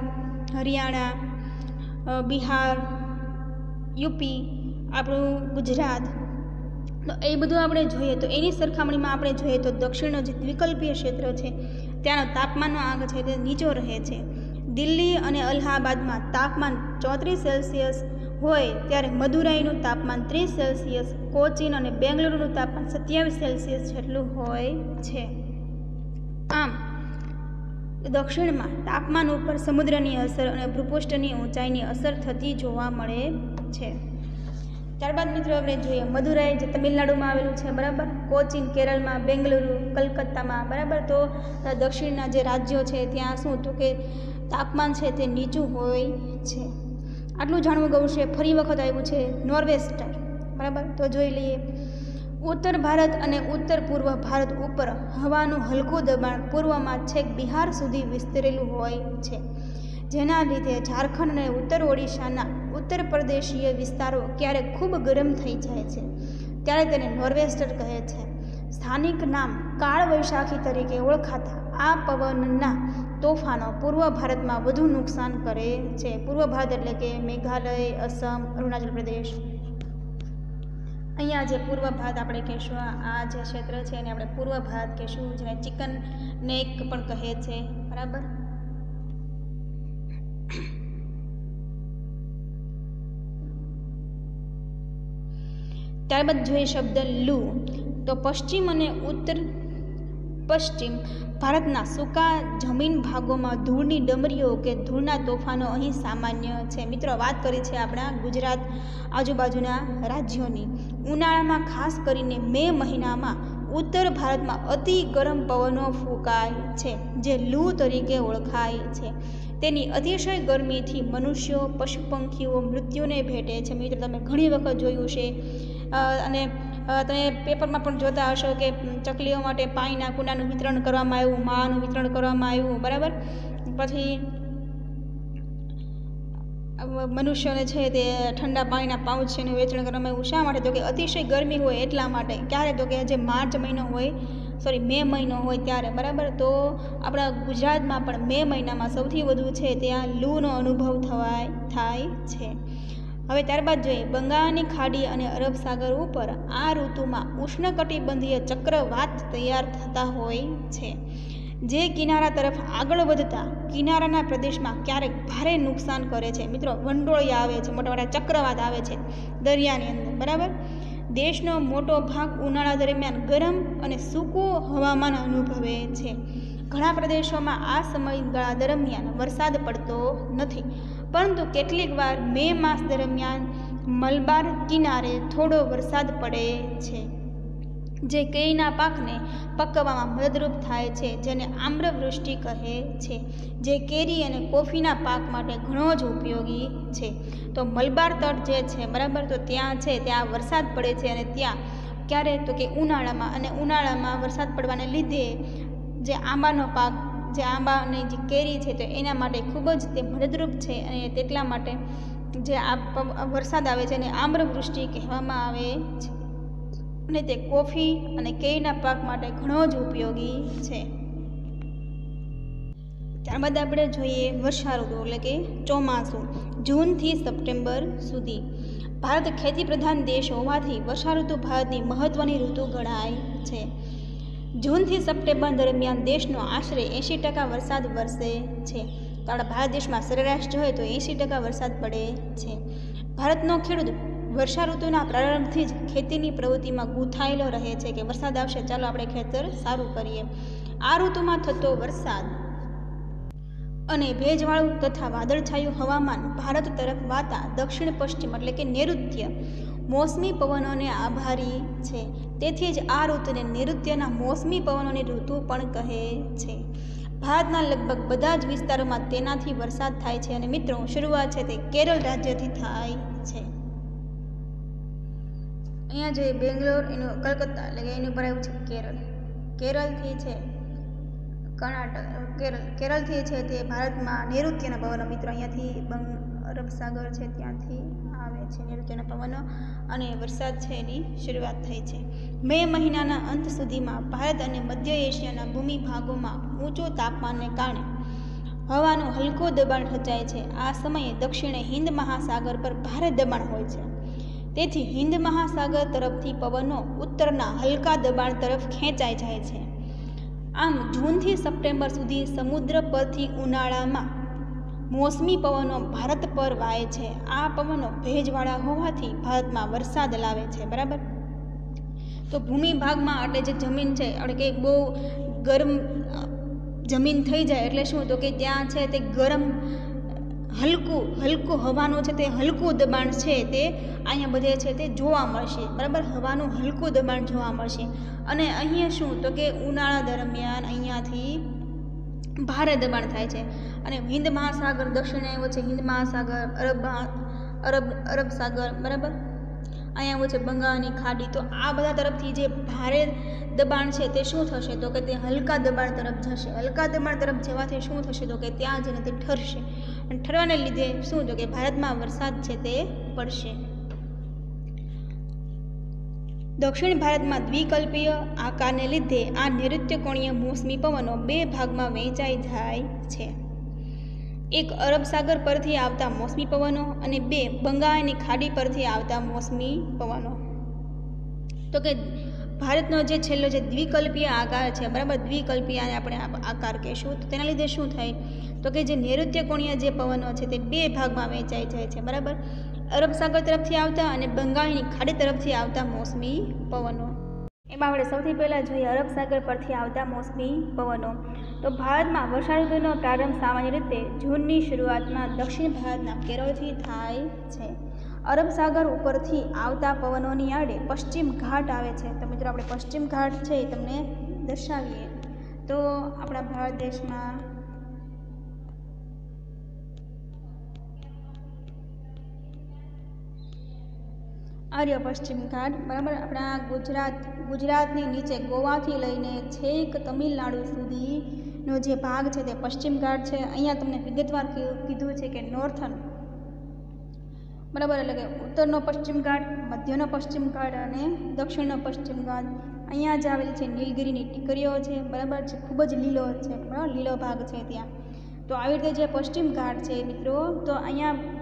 હરિયાણા બિહાર, યુપી, આપણું ગુજરાત. તો એ બધું આપણે જોઈએ તો એની સરખામણીમાં આપણે જોઈએ તો દક્ષિણનો જે વિકલ્પીય ક્ષેત્ર છે, ત્યાંનો તાપમાનનો આંક છે તે નીચો રહે છે. દિલ્હી અને અલ્હાબાદમાં તાપમાન ચોત્રીસ સેલ્સિયસ હોય ત્યારે મદુરાઈનું તાપમાન ત્રીસ સેલ્સિયસ, કોચીન અને બેંગલુરુનું તાપમાન સત્યાવીસ સેલ્સિયસ જેટલું હોય છે. આમ, દક્ષિણમાં તાપમાન ઉપર સમુદ્રની અસર અને ભૂપૃષ્ઠની ઊંચાઈની અસર થતી જોવા મળે છે. ત્યારબાદ મિત્રો આપણે જોઈએ મદુરાઈ જે તમિલનાડુમાં આવેલું છે, બરાબર? કોચીન, કેરળમાં, બેંગલુરુ, કલકત્તામાં, બરાબર? તો દક્ષિણના જે રાજ્યો છે, ત્યાં શું તો કે તાપમાન છે તે નીચું હોય છે. આટલું જાણવું ગયું છે, ફરી વખત આવ્યું છે નોર્વેસ્ટર બરાબર? તો જોઈ લઈએ. ઉત્તર ભારત અને ઉત્તર પૂર્વ ભારત ઉપર હવાનું હલકું દબાણ પૂર્વમાં છેક બિહાર સુધી વિસ્તરેલું હોય છે. જેના લીધે ઝારખંડ અને ઉત્તર ઓડિશાના ઉત્તર પ્રદેશીય વિસ્તારો ક્યારેક ખૂબ ગરમ થઈ જાય છે. ત્યારે તેને નોર્વેસ્ટર કહે છે. સ્થાનિક નામ કાળ વૈશાખી તરીકે ઓળખાતા આ પવનના તોફાનો પૂર્વ ભારતમાં વધુ નુકસાન કરે છે. પૂર્વ ભારત એટલે કે મેઘાલય, અસમ, અરુણાચલ પ્રદેશ. અહીંયા જે પૂર્વ ભારત આપણે કહેશું, આ- જે ક્ષેત્ર છે એને આપણે પૂર્વ ભારત કહેશું, જેને ચિકન નેક પણ કહે છે. બરાબર? ત્યારબાદ જોઈએ શબ્દ લુ. તો પશ્ચિમ અને ઉત્તર પશ્ચિમ ભારતના સૂકા જમીન ભાગોમાં ધૂળની ડમરીઓ કે ધૂળના તોફાનો અહીં સામાન્ય છે. મિત્રો, વાત કરી છે આપણા ગુજરાત આજુબાજુના રાજ્યોની. ઉનાળામાં ખાસ કરીને મે મહિનામાં ઉત્તર ભારતમાં અતિ ગરમ પવનો ફૂંકાય છે, જે લૂ તરીકે ઓળખાય છે. તેની અતિશય ગરમીથી મનુષ્યો, પશુ પંખીઓ, મૃત્યુને ભેટે છે. મિત્રો, તમે ઘણી વખત જોયું છે અને તમે પેપરમાં પણ જોતા હશો કે ચકલીઓ માટે પાણીના કુંડાનું વિતરણ કરવામાં આવ્યું, માનું વિતરણ કરવામાં આવ્યું, બરાબર? પછી મનુષ્યને છે તે ઠંડા પાણીના પાઉચ છે એનું વેચાણ કરવામાં આવ્યું. શા માટે? તો કે અતિશય ગરમી હોય એટલા માટે. ક્યારે? તો કે જે માર્ચ મહિનો હોય, સોરી, મે મહિનો હોય ત્યારે, બરાબર? તો આપણા ગુજરાતમાં પણ મે મહિનામાં સૌથી વધુ છે ત્યાં લૂનો અનુભવ થવાય, થાય છે. હવે ત્યારબાદ જોઈએ, બંગાળની ખાડી અને અરબ સાગર ઉપર આ ઋતુમાં ઉષ્ણકટિબંધીય ચક્રવાત તૈયાર થતા હોય છે. જે કિનારા તરફ આગળ વધતા કિનારાના પ્રદેશમાં ક્યારેક ભારે નુકસાન કરે છે. મિત્રો વંડોળિયા આવે છે મોટા મોટા ચક્રવાત આવે છે દરિયાની અંદર, બરાબર? દેશનો મોટો ભાગ ઉનાળા દરમિયાન ગરમ અને સૂકું હવામાન અનુભવે છે. ઘણા પ્રદેશોમાં આ સમયગાળા દરમિયાન વરસાદ પડતો નથી. પરંતુ કેટલીક વાર મે માસ દરમિયાન મલબાર કિનારે થોડો વરસાદ પડે છે, જે કેરીના પાકને પકવવામાં મદદરૂપ થાય છે, જેને આમ્રવૃષ્ટિ કહે છે, જે કેરી અને કોફીના પાક માટે ઘણો જ ઉપયોગી છે. તો મલબાર તટ જે છે, બરાબર? તો ત્યાં છે, ત્યાં વરસાદ પડે છે અને ત્યાં ક્યારે? તો કે ઉનાળામાં, અને ઉનાળામાં વરસાદ પડવાને લીધે જે આંબાનો પાક જે આંબાની જે કેરી છે તો એના માટે ખૂબ જ તે મદદરૂપ છે અને તેટલા માટે જે આ વરસાદ આવે છે એને આમ્રવૃષ્ટિ કહેવામાં આવે છે. અને તે કોફી અને કેરીના પાક માટે ઘણો જ ઉપયોગી છે. ત્યારબાદ આપણે જોઈએ વર્ષા ઋતુ એટલે કે ચોમાસું. જૂનથી સપ્ટેમ્બર સુધી. ભારત ખેતી પ્રધાન દેશ હોવાથી વર્ષા ઋતુ ભારતની મહત્ત્વની ઋતુ ગણાય છે. જૂનથી સપ્ટેમ્બર દરમિયાન દેશનો આશરે એંશી ટકા વરસાદ વરસે છે. કારણ ભારત દેશમાં સરેરાશ જોઈએ તો એંશી ટકા વરસાદ પડે છે. ભારતનો ખેડૂત વર્ષા ઋતુના પ્રારંભથી જ ખેતીની પ્રવૃત્તિમાં ગૂંથાયેલો રહે છે કે વરસાદ આવશે, ચાલો આપણે ખેતર સારું કરીએ. આ ઋતુમાં થતો વરસાદ અને ભેજવાળું તથા વાદળછાયું હવામાન ભારત તરફ વાતા દક્ષિણ પશ્ચિમ એટલે કે નૈઋત્ય મોસમી પવનોને આભારી છે. તેથી જ આ ઋતુને નૈઋત્યના મોસમી પવનોની ઋતુ પણ કહે છે. ભારતના લગભગ બધા જ વિસ્તારોમાં તેનાથી વરસાદ થાય છે અને મિત્રો, શરૂઆત છે તે કેરળ રાજ્યથી થાય છે. અહીંયા જે બેંગ્લોર, એનું કલકત્તા, એટલે કે એની ઉપર આવ્યું છે કેરળ. કેરળથી છે કર્ણાટક કેરળ, કેરળથી છે તે ભારતમાં નૈઋત્યના પવનો મિત્રો અહીંયાથી બંગ અરબ સાગર છે ત્યાંથી આવે છે નૈઋત્યના પવનો અને વરસાદ છે એની શરૂઆત થઈ છે. મે મહિનાના અંત સુધીમાં ભારત અને મધ્ય એશિયાના ભૂમિ ભાગોમાં ઊંચો તાપમાનને કારણે હવાનું હલકો દબાણ રચાય છે. આ સમયે દક્ષિણે હિન્દ મહાસાગર પર ભારે દબાણ હોય છે. તેથી હિન્દ મહાસાગર તરફથી પવનો ઉત્તરના હલકા દબાણ તરફ ખેંચાઈ જાય છે. આમ જૂનથી સપ્ટેમ્બર સુધી સમુદ્ર પરથી ઉનાળામાં મોસમી પવનો ભારત પર વાય છે. આ પવનો ભેજવાળા હોવાથી ભારતમાં વરસાદ લાવે છે, બરાબર? તો ભૂમિ ભાગમાં એટલે જે જમીન છે, એટલે કે બહુ ગરમ, જમીન થઈ જાય એટલે શું? તો કે ત્યાં છે તે ગરમ, હલકું હલકું હવાનું છે તે હલકું દબાણ છે તે અહીંયા બધે છે તે જોવા મળશે, બરાબર? હવાનું હલકું દબાણ જોવા મળશે. અને અહીંયા શું? તો કે ઉનાળા દરમિયાન અહીંયાથી ભારે દબાણ થાય છે. અને હિન્દ મહાસાગર દક્ષિણે આવ્યો છે. હિન્દ મહાસાગર, અરબ અરબ અરબ સાગર, બરાબર? અહીંયા આવ્યો છે બંગાળની ખાડી. તો આ બધા તરફથી જે ભારે દબાણ છે તે શું થશે? તો કે તે હલકા દબાણ તરફ જશે. હલકા દબાણ તરફ જવાથી શું થશે? તો કે ત્યાં જઈને તે ઠરશે. અને ઠરવાને લીધે શું? તો કે ભારતમાં વરસાદ છે તે પડશે. દક્ષિણ ભારતમાં દ્વિકલ્પીય આકારને લીધે આ નૈઋત્ય કોણીય મોસમી પવનો બે ભાગમાં વહેંચાઈ જાય છે. એક અરબ સાગર પરથી આવતા મોસમી પવનો અને બે બંગાળની ખાડી પરથી આવતા મોસમી પવનો. તો કે ભારતનો જે છેલ્લો જે દ્વિકલ્પીય આકાર છે, બરાબર દ્વિકલ્પીયાને આપણે આકાર કહેશું. તો તેના લીધે શું થાય? તો કે જે નૈઋત્ય કોણીય જે પવનો છે તે બે ભાગમાં વહેંચાઈ જાય છે, બરાબર? અરબ સાગર તરફથી આવતા અને બંગાળની ખાડી તરફથી આવતા મોસમી પવનો. એમાં આપણે સૌથી પહેલાં જોઈએ અરબ સાગર પરથી આવતા મોસમી પવનો. તો ભારતમાં વર્ષા ઋતુનો પ્રારંભ સામાન્ય રીતે જૂનની શરૂઆતમાં દક્ષિણ ભારતના કેરળથી થાય છે. અરબ સાગર ઉપરથી આવતા પવનોની આડે પશ્ચિમ ઘાટ આવે છે. તો મિત્રો, આપણે પશ્ચિમ ઘાટ છે એ તમને દર્શાવીએ. તો આપણા ભારત દેશમાં આર્ય પશ્ચિમ ઘાટ, બરાબર? આપણા ગુજરાત, ગુજરાતની નીચે ગોવાથી લઈને છેક તમિલનાડુ સુધીનો જે ભાગ છે તે પશ્ચિમ ઘાટ છે. અહીંયા તમને વિગતવાર કીધું છે કે નોર્થન, બરાબર? એટલે કે ઉત્તરનો પશ્ચિમ ઘાટ, મધ્યનો પશ્ચિમ ઘાટ અને દક્ષિણનો પશ્ચિમ ઘાટ. અહીંયા જ આવેલી છે નીલગિરીની ટીકરીઓ છે, બરાબર? છે ખૂબ જ લીલો છે, બરાબર? લીલો ભાગ છે ત્યાં. તો આવી રીતે જે પશ્ચિમ ઘાટ છે મિત્રો, તો અહીંયા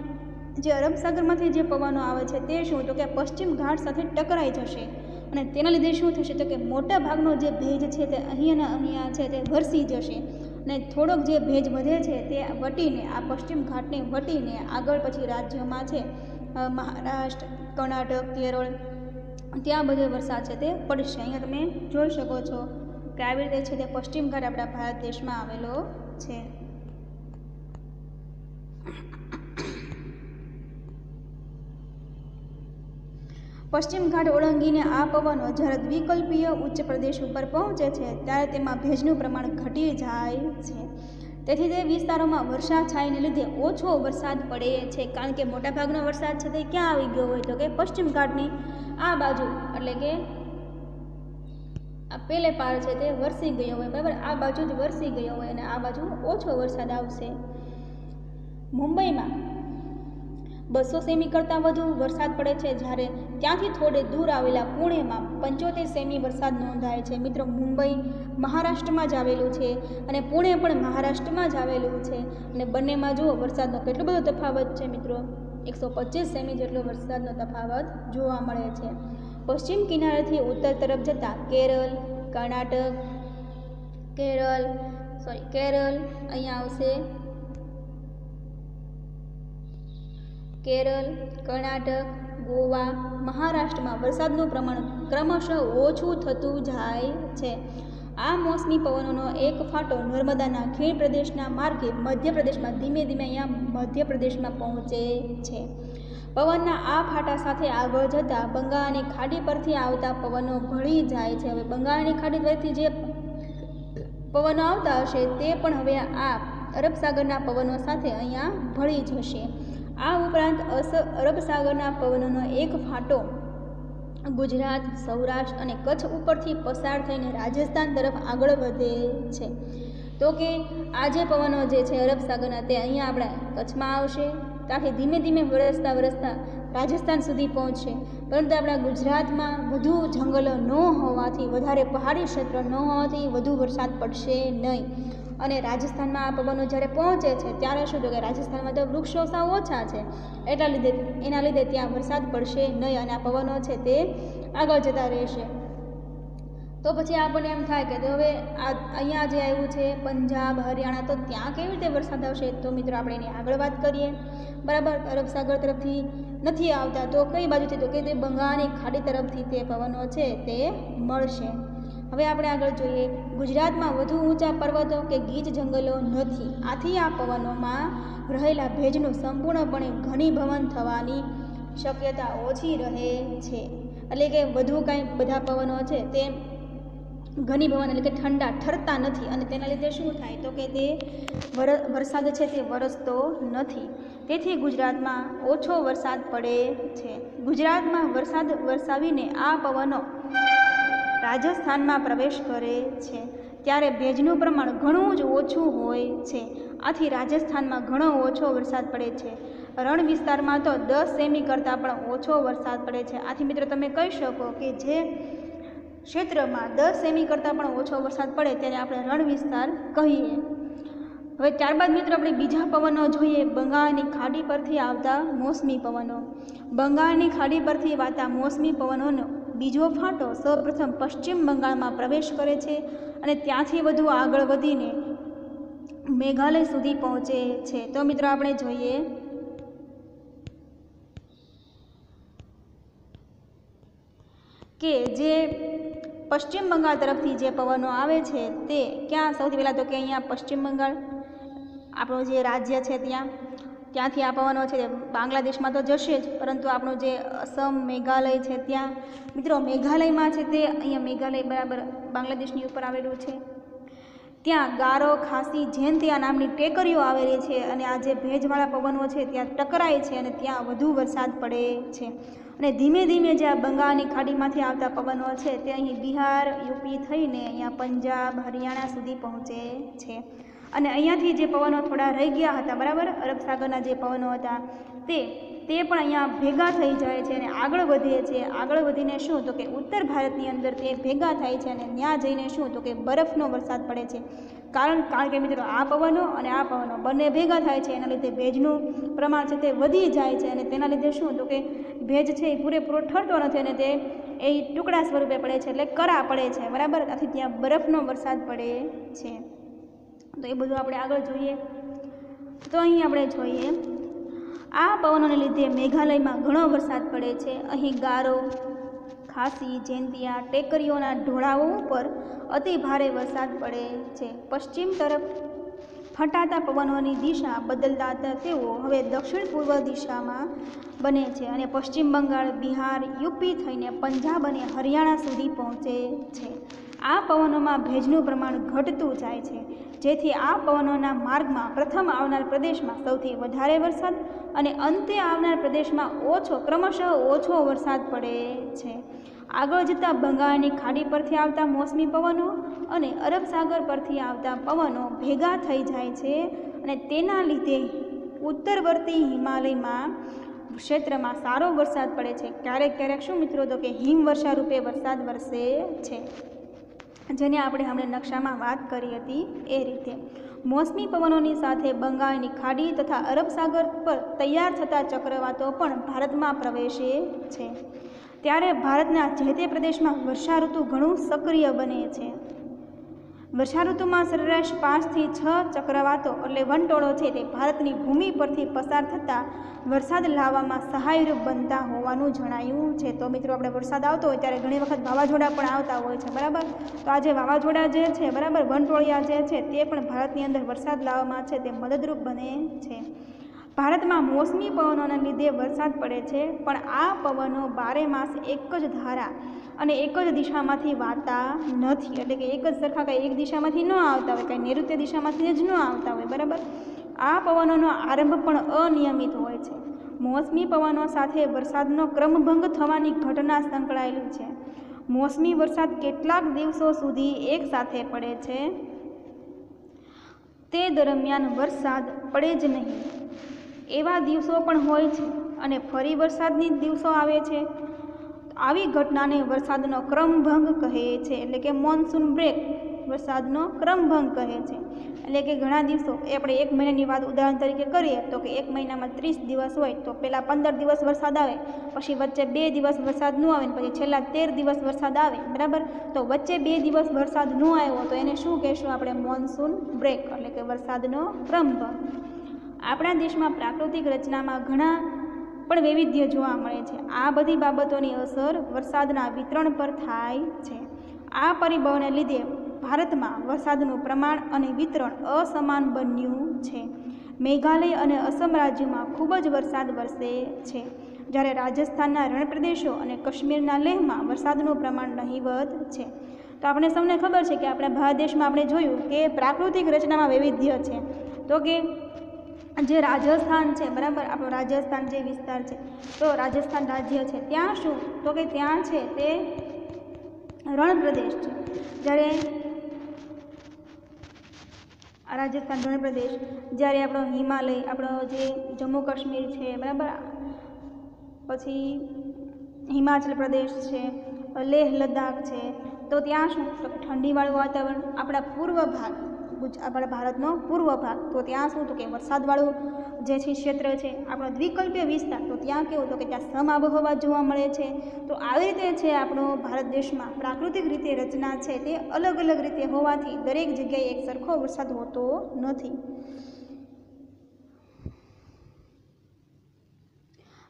જે અરબ સાગરમાંથી જે પવનો આવે છે તે શું? તો કે પશ્ચિમ ઘાટ સાથે ટકરાઈ જશે. અને તેના લીધે શું થશે? તો કે મોટા ભાગનો જે ભેજ છે તે અહીં અને અહીંયા છે તે વરસી જશે. અને થોડોક જે ભેજ વધે છે તે વટીને, આ પશ્ચિમ ઘાટને વટીને આગળ પછી રાજ્યમાં છે મહારાષ્ટ્ર, કર્ણાટક, કેરળ, ત્યાં બધે વરસાદ છે તે પડશે. અહીંયા તમે જોઈ શકો છો કે આવી રીતે છે તે પશ્ચિમ ઘાટ આપણા ભારત દેશમાં આવેલો છે. પશ્ચિમ ઘાટ ઓળંગીને આ પવનો જ્યારે દ્વિકલ્પીય ઉચ્ચ પ્રદેશ ઉપર પહોંચે છે, ત્યારે તેમાં ભેજનું પ્રમાણ ઘટી જાય છે. તેથી તે વિસ્તારોમાં વર્ષા છાયને લીધે ઓછો વરસાદ પડે છે, કારણ કે મોટાભાગનો વરસાદ છે તે ક્યાં આવી ગયો હોય તો કે પશ્ચિમ ઘાટની આ બાજુ, એટલે કે આ પેલે પાર છે તે વરસી ગયો હોય, બરાબર? આ બાજુ જ વરસી ગયો હોય અને આ બાજુ ઓછો વરસાદ આવશે. મુંબઈમાં બસો સેમી કરતાં વધુ વરસાદ પડે છે જ્યારે ત્યાંથી થોડે દૂર આવેલા પુણેમાં પંચોતેર સેમી વરસાદ નોંધાય છે. મિત્રો, મુંબઈ મહારાષ્ટ્રમાં જ આવેલું છે અને પુણે પણ મહારાષ્ટ્રમાં જ આવેલું છે. અને બંનેમાં જુઓ, વરસાદનો કેટલો બધો તફાવત છે મિત્રો. એકસો પચીસ સેમી જેટલો વરસાદનો તફાવત જોવા મળે છે. પશ્ચિમ કિનારેથી ઉત્તર તરફ જતાં કેરળ, કર્ણાટક, કેરળ સોરી કેરળ અહીંયા આવશે. કેરળ, કર્ણાટક, ગોવા, મહારાષ્ટ્રમાં વરસાદનું પ્રમાણ ક્રમશઃ ઓછું થતું જાય છે. આ મોસમી પવનોનો એક ફાંટો નર્મદાના ખીણ પ્રદેશના માર્ગે મધ્યપ્રદેશમાં ધીમે ધીમે અહીંયા મધ્યપ્રદેશમાં પહોંચે છે. પવનના આ ફાટા સાથે આગળ જતાં બંગાળની ખાડી પરથી આવતા પવનો ભળી જાય છે. હવે બંગાળની ખાડી પરથી જે પવનો આવતા હશે તે પણ હવે આ અરબ સાગરના પવનો સાથે અહીંયા ભળી જશે. આ ઉપરાંત અરબ સાગરના પવનોનો એક ફાંટો ગુજરાત, સૌરાષ્ટ્ર અને કચ્છ ઉપરથી પસાર થઈને રાજસ્થાન તરફ આગળ વધે છે. તો કે આ જે પવનો જે છે અરબ સાગરના તે અહીંયા આપણા કચ્છમાં આવશે. ત્યાંથી ધીમે ધીમે વરસતા વરસતા રાજસ્થાન સુધી પહોંચશે. પરંતુ આપણા ગુજરાતમાં વધુ જંગલો ન હોવાથી, વધારે પહાડી ક્ષેત્ર ન હોવાથી વધુ વરસાદ પડશે નહીં. અને રાજસ્થાનમાં આ પવનો જ્યારે પહોંચે છે, ત્યારે શું તો કે રાજસ્થાનમાં તો વૃક્ષો સાવ ઓછા છે. એટલા લીધે, એના લીધે ત્યાં વરસાદ પડશે નહીં અને આ પવનો છે તે આગળ જતા રહેશે. તો પછી આપણને એમ થાય કે હવે આ, અહીંયા જે આવ્યું છે, પંજાબ, હરિયાણા, તો ત્યાં કેવી રીતે વરસાદ આવશે? તો મિત્રો આપણે એની આગળ વાત કરીએ. બરાબર? અરબ સાગર તરફથી નથી આવતા. તો કઈ બાજુથી? તો કે તે બંગાળની ખાડી તરફથી તે પવનો છે તે મળશે. હવે આપણે આગળ જોઈએ. ગુજરાતમાં વધુ ઊંચા પર્વતો કે ગીચ જંગલો નથી. આથી આ પવનોમાં રહેલા ભેજનું સંપૂર્ણપણે ઘનીભવન થવાની શક્યતા ઓછી રહે છે. એટલે કે વધુ કાંઈ બધા પવનો છે તે ઘનીભવન એટલે કે ઠંડા ઠરતા નથી. અને તેના લીધે શું થાય? તો કે તે વર, વરસાદ છે તે વરસતો નથી. તેથી ગુજરાતમાં ઓછો વરસાદ પડે છે. ગુજરાતમાં વરસાદ વરસાવીને આ પવનો રાજસ્થાનમાં પ્રવેશ કરે છે, ત્યારે ભેજનું પ્રમાણ ઘણું જ ઓછું હોય છે. આથી રાજસ્થાનમાં ઘણો ઓછો વરસાદ પડે છે. રણ વિસ્તારમાં તો દસ સેમી કરતાં પણ ઓછો વરસાદ પડે છે. આથી મિત્રો તમે કહી શકો કે જે ક્ષેત્રમાં દસ સેમી કરતાં પણ ઓછો વરસાદ પડે તેને આપણે રણ વિસ્તાર કહીએ. હવે ત્યારબાદ મિત્રો આપણે બીજા પવનો જોઈએ. બંગાળની ખાડી પરથી આવતા મોસમી પવનો. બંગાળની ખાડી પરથી વાતા મોસમી પવનોનો બીજો ફાંટો સૌપ્રથમ પશ્ચિમ બંગાળમાં પ્રવેશ કરે છે અને ત્યાંથી વધુ આગળ વધીને મેઘાલય સુધી પહોંચે છે. તો મિત્રો આપણે જોઈએ કે જે પશ્ચિમ બંગાળ તરફથી જે પવનો આવે છે તે ક્યાં? સૌથી પહેલાં તો કે અહીંયા પશ્ચિમ બંગાળ, આપણું જે રાજ્ય છે ત્યાં. ત્યાંથી આ પવનો છે બાંગ્લાદેશમાં તો જશે જ, પરંતુ આપણું જે અસમ મેઘાલય છે ત્યાં, મિત્રો મેઘાલયમાં છે તે અહીંયા મેઘાલય બરાબર બાંગ્લાદેશની ઉપર આવેલું છે. ત્યાં ગારો, ખાસી જેનતિયા નામની ટેકરીઓ આવેલી છે અને આ જે ભેજવાળા પવનો છે ત્યાં ટકરાય છે અને ત્યાં વધુ વરસાદ પડે છે. અને ધીમે ધીમે જે આ બંગાળની ખાડીમાંથી આવતા પવનો છે તે અહીં બિહાર, યુપી થઈને અહીંયા પંજાબ, હરિયાણા સુધી પહોંચે છે. અને અહીંયાથી જે પવનો થોડા રહી ગયા હતા, બરાબર? અરબ સાગરના જે પવનો હતા, તે તે પણ અહીંયા ભેગા થઈ જાય છે અને આગળ વધે છે. આગળ વધીને શું? તો કે ઉત્તર ભારતની અંદર તે ભેગા થાય છે અને ત્યાં જઈને શું? તો કે બરફનો વરસાદ પડે છે. કારણ કારણ કે મિત્રો, આ પવનો અને આ પવનો બંને ભેગા થાય છે. એના લીધે ભેજનું પ્રમાણ છે તે વધી જાય છે અને તેના લીધે શું? તો કે ભેજ છે એ પૂરેપૂરો ઠરતો નથી અને તે, એ ટુકડા સ્વરૂપે પડે છે એટલે કરા પડે છે. બરાબર? આથી ત્યાં બરફનો વરસાદ પડે છે. તો એ બધું આપણે આગળ જોઈએ. તો અહીં આપણે જોઈએ. આ પવનોને લીધે મેઘાલયમાં ઘણો વરસાદ પડે છે. અહીં ગારો, ખાસી જેન્તિયા ટેકરીઓના ઢોળાવો ઉપર અતિ ભારે વરસાદ પડે છે. પશ્ચિમ તરફ ફટાતા પવનોની દિશા બદલતા તેઓ હવે દક્ષિણ પૂર્વ દિશામાં બને છે અને પશ્ચિમ બંગાળ, બિહાર, યુપી થઈને પંજાબ અને હરિયાણા સુધી પહોંચે છે. આ પવનોમાં ભેજનું પ્રમાણ ઘટતું જાય છે. જેથી આ પવનોના માર્ગમાં પ્રથમ આવનાર પ્રદેશમાં સૌથી વધારે વરસાદ અને અંતે આવનાર પ્રદેશમાં ઓછો, ક્રમશઃ ઓછો વરસાદ પડે છે. આગળ જતાં બંગાળની ખાડી પરથી આવતા મોસમી પવનો અને અરબ સાગર પરથી આવતા પવનો ભેગા થઈ જાય છે અને તેના લીધે ઉત્તરવર્તી હિમાલયમાં ક્ષેત્રમાં સારો વરસાદ પડે છે. ક્યારેક ક્યારેક શું મિત્રો તો કે હિમવર્ષા રૂપે વરસાદ વરસે છે. જેને આપણે હમણાં નકશામાં વાત કરી હતી એ રીતે. મોસમી પવનોની સાથે બંગાળની ખાડી તથા અરબ સાગર પર તૈયાર થતા ચક્રવાતો પણ ભારતમાં પ્રવેશે છે. ત્યારે ભારતના જે તે પ્રદેશમાં વર્ષા ઋતુ ઘણું સક્રિય બને છે. વર્ષા ઋતુમાં સરેરાશ પાંચથી છ ચક્રવાતો એટલે વનટોળો છે તે ભારતની ભૂમિ પરથી પસાર થતાં વરસાદ લાવવામાં સહાયરૂપ બનતા હોવાનું જણાયું છે. તો મિત્રો, આપણે વરસાદ આવતો હોય ત્યારે ઘણી વખત વાવાઝોડા પણ આવતા હોય છે, બરાબર? તો આ જે વાવાઝોડા જે છે, બરાબર? વનટોળિયા જે છે તે પણ ભારતની અંદર વરસાદ લાવવામાં છે, તે મદદરૂપ બને છે. ભારતમાં મોસમી પવનોને લીધે વરસાદ પડે છે, પણ આ પવનો બારે માસ એક જ ધારા અને એક જ દિશામાંથી વાતા નથી. એટલે કે એક જ સરખા કંઈ એક દિશામાંથી ન આવતા હોય, કંઈ નૈઋત્ય દિશામાંથી જ ન આવતા હોય, બરાબર? આ પવનોનો આરંભ પણ અનિયમિત હોય છે. મોસમી પવનો સાથે વરસાદનો ક્રમભંગ થવાની ઘટના સંકળાયેલી છે. મોસમી વરસાદ કેટલાક દિવસો સુધી એકસાથે પડે છે. તે દરમિયાન વરસાદ પડે જ નહીં. એવા દિવસો પણ હોય છે અને ફરી વરસાદની દિવસો આવે છે. આવી ઘટનાને વરસાદનો ક્રમભંગ કહે છે. એટલે કે મોન્સૂન બ્રેક વરસાદનો ક્રમભંગ કહે છે. એટલે કે ઘણા દિવસો, એ આપણે એક મહિનાની વાત ઉદાહરણ તરીકે કરીએ તો કે એક મહિનામાં ત્રીસ દિવસ હોય, તો પહેલાં પંદર દિવસ વરસાદ આવે, પછી વચ્ચે બે દિવસ વરસાદ ન આવે પછી છેલ્લા તેર દિવસ વરસાદ આવે, બરાબર? તો વચ્ચે બે દિવસ વરસાદ ન આવ્યો તો એને શું કહેશું આપણે? મોન્સૂન બ્રેક એટલે કે વરસાદનો ક્રમભંગ. આપણા દેશમાં પ્રાકૃતિક રચનામાં ઘણા પણ વૈવિધ્ય જોવા મળે છે. આ બધી બાબતોની અસર વરસાદના વિતરણ પર થાય છે. આ પરિબળને લીધે ભારતમાં વરસાદનું પ્રમાણ અને વિતરણ અસમાન બન્યું છે. મેઘાલય અને અસમ રાજ્યોમાં ખૂબ જ વરસાદ વરસે છે. જ્યારે રાજસ્થાનના રણપ્રદેશો અને કાશ્મીરના લેહમાં વરસાદનું પ્રમાણ નહીવત છે. તો આપણે સૌને ખબર છે કે આપણા ભારત દેશમાં આપણે જોયું કે પ્રાકૃતિક રચનામાં વૈવિધ્ય છે. તો કે જે રાજસ્થાન છે, બરાબર? આપણો રાજસ્થાન જે વિસ્તાર છે, તો રાજસ્થાન રાજ્ય છે. ત્યાં શું? તો કે ત્યાં છે તે રણ પ્રદેશ છે. જ્યારે રાજસ્થાન રણ પ્રદેશ જ્યારે આપણો હિમાલય, આપણો જે જમ્મુ કાશ્મીર છે, બરાબર? પછી હિમાચલ પ્રદેશ છે, લેહ લદ્દાખ છે, તો ત્યાં શું? તો ઠંડીવાળું વાતાવરણ આપણા પૂર્વ ભાગ. આપણા ભારતનો પૂર્વ ભાગ. તો ત્યાં શું? તો કે વરસાદવાળું જે છે ક્ષેત્ર છે, આપણો દ્વિકલ્પીય વિસ્તાર. તો ત્યાં કેવું? તો કે ત્યાં સમ આબોહવા જોવા મળે છે. તો આવી રીતે છે આપણો ભારત દેશમાં પ્રાકૃતિક રીતે રચના છે તે અલગ અલગ રીતે હોવાથી દરેક જગ્યાએ એક સરખો વરસાદ હોતો નથી.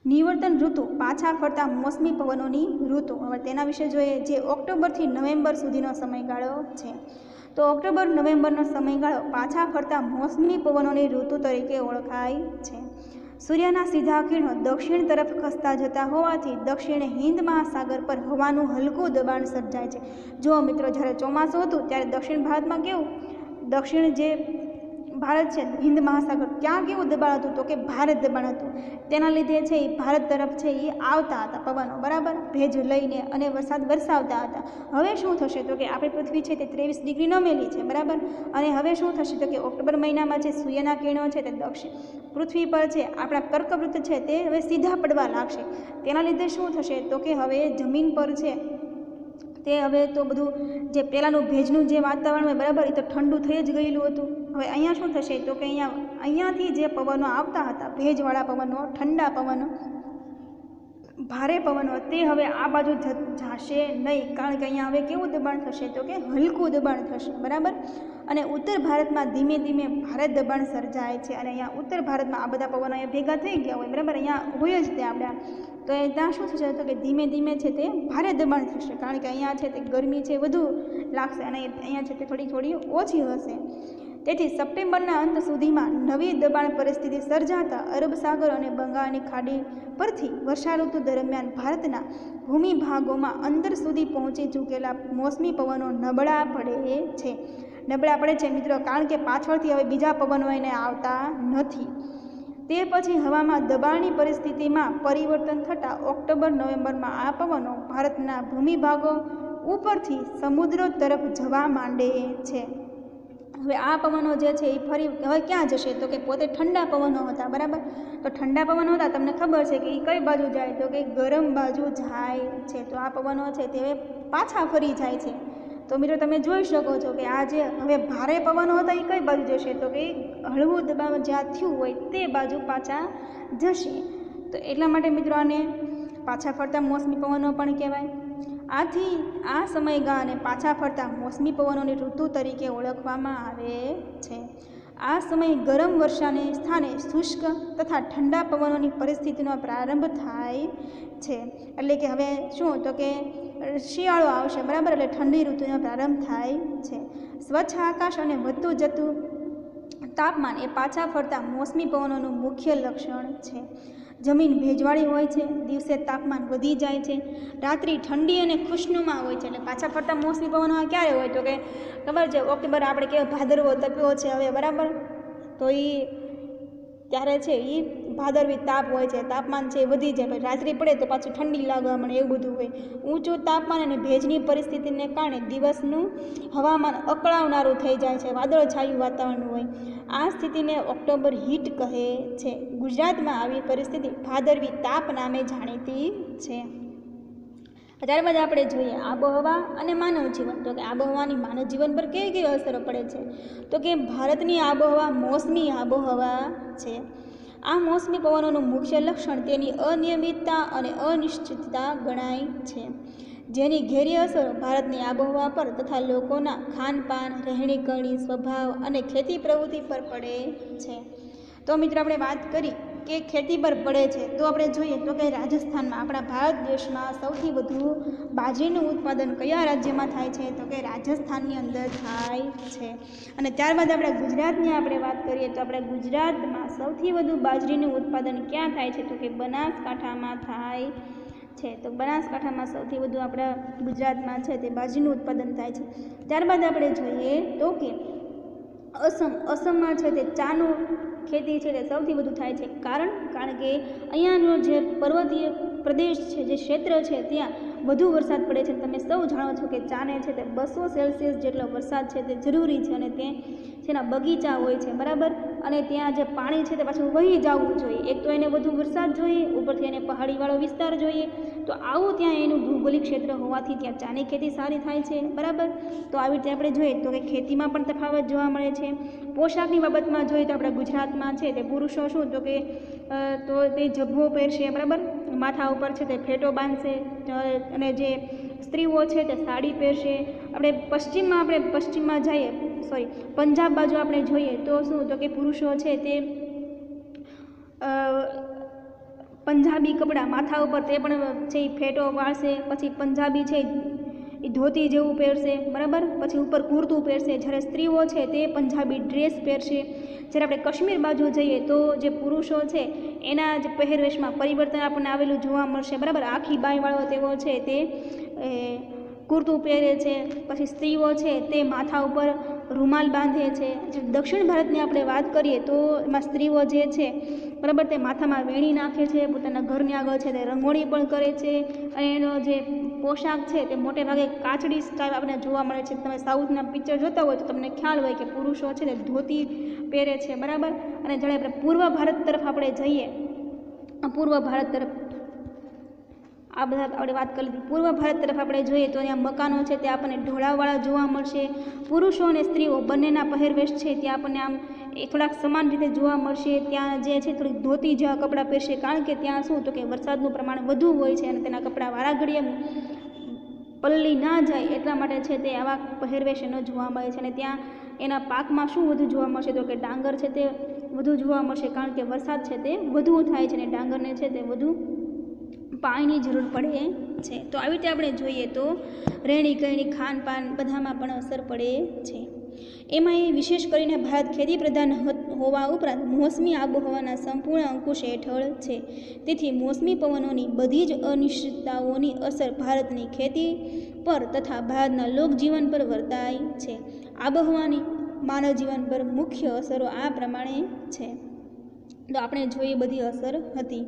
નિવર્તન ઋતુ. પાછા ફરતા મોસમી પવનોની ઋતુ. હવે તેના વિશે જોઈએ. જે ઓક્ટોબરથી નવેમ્બર સુધીનો સમયગાળો છે. તો ઓક્ટોબર, નવેમ્બરનો સમયગાળો પાછા ફરતા મોસમી પવનોની ઋતુ તરીકે ઓળખાય છે. સૂર્યના સીધા કિરણો દક્ષિણ તરફ ખસતા જતા હોવાથી દક્ષિણ હિન્દ મહાસાગર પર હવાનું હલકું દબાણ સર્જાય છે. જો મિત્રો, જ્યારે ચોમાસું હતું, ત્યારે દક્ષિણ ભારતમાં કેવું? દક્ષિણ જે ભારત છે, હિન્દ મહાસાગર. ત્યાં કેવું દબાણ હતું તો કે ભારત દબાણ હતું. તેના લીધે છે એ ભારત તરફ છે એ આવતા હતા પવનો, બરાબર? ભેજ લઈને અને વરસાદ વરસાવતા હતા. હવે શું થશે તો કે આપણી પૃથ્વી છે તે ત્રેવીસ ડિગ્રી નમેલી છે, બરાબર? અને હવે શું થશે તો કે ઓક્ટોબર મહિનામાં જે સૂર્યના કિરણો છે તે દક્ષિણ પૃથ્વી પર છે, આપણા કર્કવૃત્ત છે તે હવે સીધા પડવા લાગશે. તેના લીધે શું થશે તો કે હવે જમીન પર છે તે હવે તો બધું જે પહેલાંનું ભેજનું જે વાતાવરણ હોય બરાબર, એ તો ઠંડુ થઈ જ ગયેલું હતું. હવે અહીંયા શું થશે? તો કે અહીંયા, અહીંયાથી જે પવનો આવતા હતા, ભેજવાળા પવનો, ઠંડા પવનો, ભારે પવનો, તે હવે આ બાજુ જશે નહીં. કારણ કે અહીંયા હવે કેવું દબાણ થશે? તો કે હલકું દબાણ થશે, બરાબર? અને ઉત્તર ભારતમાં ધીમે ધીમે ભારે દબાણ સર્જાય છે. અને અહીંયા ઉત્તર ભારતમાં આ બધા પવનો અહીંયા ભેગા થઈ ગયા હોય, બરાબર? અહીંયા હોય જ તે આપણા તો એ ત્યાં શું થશે? તો કે ધીમે ધીમે છે તે ભારે દબાણ થશે. કારણ કે અહીંયા છે તે ગરમી છે વધુ લાગશે અને અહીંયા છે તે થોડી થોડી ઓછી હશે. તેથી સપ્ટેમ્બરના અંત સુધીમાં નવી દબાણ પરિસ્થિતિ સર્જાતા અરબ સાગર અને બંગાળની ખાડી પરથી વર્ષાઋતુ દરમિયાન ભારતના ભૂમિ ભાગોમાં અંદર સુધી પહોંચી ચૂકેલા મોસમી પવનો નબળા પડે છે. નબળા પડે છે મિત્રો, કારણ કે પાછળથી હવે બીજા પવનો એને આવતા નથી. તે પછી હવામાં દબાણની પરિસ્થિતિમાં પરિવર્તન થતાં ઓક્ટોબર, નવેમ્બરમાં આ પવનો ભારતના ભૂમિભાગો ઉપરથી સમુદ્ર તરફ જવા માંડે છે. હવે આ પવનો જે છે એ ફરી, હવે ક્યાં જશે? તો કે પોતે ઠંડા પવનો હતા, બરાબર? તો ઠંડા પવનો હતા, તમને ખબર છે કે એ કઈ બાજુ જાય? તો કે ગરમ બાજુ જાય છે. તો આ પવનો છે તે પાછા ફરી જાય છે. તો મિત્રો, તમે જોઈ શકો છો કે આ જે હવે ભારે પવનો હતા, એ કઈ બાજુ જશે? તો કે હળવું દબાણ જ્યાં થયું હોય, તે બાજુ પાછા જશે. તો એટલા માટે મિત્રો, આને પાછા ફરતા મોસમી પવનો પણ કહેવાય. આથી આ સમયગાળાને પાછા ફરતા મોસમી પવનોની ઋતુ તરીકે ઓળખવામાં આવે છે. આ સમય ગરમ વર્ષાને સ્થાને શુષ્ક તથા ઠંડા પવનોની પરિસ્થિતિનો પ્રારંભ થાય છે. એટલે કે હવે શું? તો કે શિયાળો આવશે, બરાબર? એટલે ઠંડી ઋતુનો પ્રારંભ થાય છે. સ્વચ્છ આકાશ અને વધતું જતું તાપમાન એ પાછા ફરતા મોસમી પવનોનું મુખ્ય લક્ષણ છે. જમીન ભેજવાળી હોય છે, દિવસે તાપમાન વધી જાય છે, રાત્રિ ઠંડી અને ખુશનુમા હોય છે. એટલે પાછા ફરતા મોસમી પવનો ક્યારે હોય? તો કે ખબર છે, ઓક્ટોબર આપણે કે ભાદરવો તપ્યો છે હવે, બરાબર? તો એ ત્યારે છે એ ભાદરવી તાપ હોય છે, તાપમાન છે વધી જાય, પછી રાત્રિ પડે તો પાછું ઠંડી લાગવા મળે એવું બધું હોય. ઊંચું તાપમાન અને ભેજની પરિસ્થિતિને કારણે દિવસનું હવામાન અકળાવનારું થઈ જાય છે, વાદળછાયું વાતાવરણ હોય. આ સ્થિતિને ઓક્ટોબર હીટ કહે છે. ગુજરાતમાં આવી પરિસ્થિતિ ભાદરવી તાપ નામે જાણીતી છે. ત્યારબાદ આપણે જોઈએ આબોહવા અને માનવ જીવન. તો કે આબોહવાની માનવ જીવન પર કેવી કેવી અસરો પડે છે? તો કે ભારતની આબોહવા મોસમી આબોહવા છે. આ મોસમી પવનોનું મુખ્ય લક્ષણ તેની અનિયમિતતા અને અનિશ્ચિતતા ગણાય છે. જેની ઘેરી અસરો ભારતની આબોહવા પર તથા લોકોના ખાનપાન, રહેણીકરણી, સ્વભાવ અને ખેતી પ્રવૃત્તિ પર પડે છે. તો મિત્રો, આપણે વાત કરી કે ખેતી પર પડે છે, તો આપણે જોઈએ તો કે રાજસ્થાનમાં આપણા ભારત દેશમાં સૌથી વધુ બાજરીનું ઉત્પાદન કયા રાજ્યમાં થાય છે, તો કે રાજસ્થાનની અંદર થાય છે. અને ત્યારબાદ આપણે ગુજરાતની આપણે વાત કરીએ તો આપણે ગુજરાતમાં સૌથી વધુ બાજરીનું ઉત્પાદન ક્યાં થાય છે, તો કે બનાસકાંઠામાં થાય છે. તો બનાસકાંઠામાં સૌથી વધુ આપણા ગુજરાતમાં છે, તે બાજરીનું ઉત્પાદન થાય છે. ત્યારબાદ આપણે જોઈએ તો કે અસમ, અસમમાં છે તે ચાનું ખેતી છે તે સૌથી વધુ થાય છે. કારણ કારણ કે અહીંયાનો જે પર્વતીય પ્રદેશ છે, જે ક્ષેત્ર છે, ત્યાં વધુ વરસાદ પડે છે તમે સૌ જાણો છો કે ચાને છે તે બસો સેલ્સિયસ જેટલો વરસાદ છે તે જરૂરી છે અને તે જેના બગીચા હોય છે, બરાબર? અને ત્યાં જે પાણી છે તે પાછું વહી જવું જોઈએ. એક તો એને વધુ વરસાદ જોઈએ, ઉપરથી એને પહાડીવાળો વિસ્તાર જોઈએ. તો આવું ત્યાં એનું ભૌગોલિક ક્ષેત્ર હોવાથી ત્યાં ચાની ખેતી સારી થાય છે, બરાબર? તો આવી રીતે આપણે જોઈએ તો કે ખેતીમાં પણ તફાવત જોવા મળે છે. પોશાકની બાબતમાં જોઈએ તો આપણે ગુજરાતમાં છે તે પુરુષો શું તો કે તો તે જભ્ભો પહેરશે, બરાબર? માથા ઉપર છે તે ફેટો બાંધશે અને જે સ્ત્રીઓ છે તે સાડી પહેરશે. આપણે પશ્ચિમમાં આપણે પશ્ચિમમાં જઈએ સોરી પંજાબ બાજુ આપણે જોઈએ તો શું, તો કે પુરુષો છે તે પંજાબી કપડાં માથા ઉપર તે પણ છે ફેટો વાળશે, પછી પંજાબી છે એ ધોતી જેવું પહેરશે, બરાબર? પછી ઉપર કુર્તું પહેરશે. જ્યારે સ્ત્રીઓ છે તે પંજાબી ડ્રેસ પહેરશે. જ્યારે આપણે કાશ્મીર બાજુ જઈએ તો જે પુરુષો છે, એના જ પહેરવેશમાં પરિવર્તન આપણને આવેલું જોવા મળશે. બરાબર? આખી બાંયવાળો તેવો છે તે કુર્તું પહેરે છે, પછી સ્ત્રીઓ છે તે માથા ઉપર રૂમાલ બાંધે છે. દક્ષિણ ભારતની આપણે વાત કરીએ તો એમાં સ્ત્રીઓ જે છે, બરાબર તે માથામાં વેણી નાખે છે, પોતાના ઘરની આગળ છે તે રંગોળી પણ કરે છે અને એનો જે પોશાક છે તે મોટે ભાગે કાચડી સ્ટાઇલ આપણને જોવા મળે છે. તમે સાઉથના પિક્ચર જોતા હોય તો તમને ખ્યાલ હોય કે પુરુષો છે તે ધોતી પહેરે છે, બરાબર? અને જ્યારે આપણે પૂર્વ ભારત તરફ આપણે જઈએ, પૂર્વ ભારત તરફ આ બધા આપણે વાત કરી લીધી. પૂર્વ ભારત તરફ આપણે જોઈએ તો ત્યાં મકાનો છે તે આપણને ઢોળાવવાળા જોવા મળશે. પુરુષો અને સ્ત્રીઓ બંનેના પહેરવેશ છે, ત્યાં આપણને આમ એ થોડાક સમાન રીતે જોવા મળશે. ત્યાં જે છે થોડીક ધોતી જેવા કપડાં પહેરશે, કારણ કે ત્યાં શું તો કે વરસાદનું પ્રમાણ વધુ હોય છે અને તેના કપડાં વારાઘડીએ પલ્લી ના જાય એટલા માટે છે તે આવા પહેરવેશ એનો જોવા મળે છે. અને ત્યાં એના પાકમાં શું વધુ જોવા મળશે તો કે ડાંગર છે તે વધુ જોવા મળશે, કારણ કે વરસાદ છે તે વધુ થાય છે અને ડાંગરને છે તે વધુ પાણીની જરૂર પડે છે. તો આવી રીતે આપણે જોઈએ તો રહેણી કહેણી ખાનપાન બધામાં પણ અસર પડે છે. એમાં એ વિશેષ કરીને ભારત ખેતી પ્રધાન હોવા ઉપરાંત મોસમી આબોહવાના સંપૂર્ણ અંકુશ હેઠળ છે. તેથી મોસમી પવનોની બધી જ અનિશ્ચિતતાઓની અસર ભારતની ખેતી પર તથા ભારતના લોકજીવન પર વર્તાય છે. આબોહવાની માનવ જીવન પર મુખ્ય અસરો આ પ્રમાણે છે. તો આપણે જોઈએ બધી અસર હતી.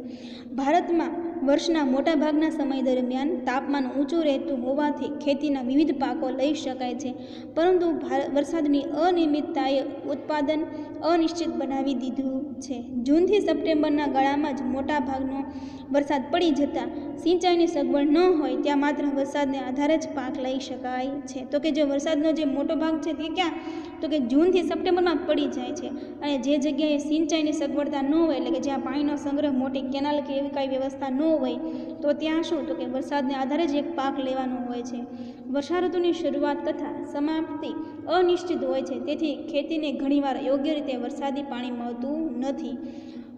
ભારતમાં વર્ષના મોટાભાગના સમય દરમિયાન તાપમાન ઊંચું રહેતું હોવાથી ખેતીના વિવિધ પાકો લઈ શકાય છે. પરંતુ વરસાદની અનિયમિતતાએ ઉત્પાદન અનિશ્ચિત બનાવી દીધું છે. જૂનથી સપ્ટેમ્બરના ગાળામાં જ મોટા ભાગનો વરસાદ પડી જતાં સિંચાઈની સગવડ ન હોય ત્યાં માત્ર વરસાદને આધારે જ પાક લઈ શકાય છે. તો કે જે વરસાદનો જે મોટો ભાગ છે તે ક્યાં? તો કે જૂનથી સપ્ટેમ્બરમાં પડી જાય છે. અને જે જગ્યાએ સિંચાઈની સગવડતા ન હોય એટલે કે જ્યાં પાણીનો સંગ્રહ મોટી કેનાલ કે એવી કાંઈ વ્યવસ્થા ન હોય, તો ત્યાં શું? તો કે વરસાદને આધારે જ એક પાક લેવાનો હોય છે. વર્ષા ઋતુની શરૂઆત તથા સમાપ્તિ અનિશ્ચિત હોય છે. તેથી ખેતીને ઘણીવાર યોગ્ય રીતે વરસાદી પાણી મળતું નથી.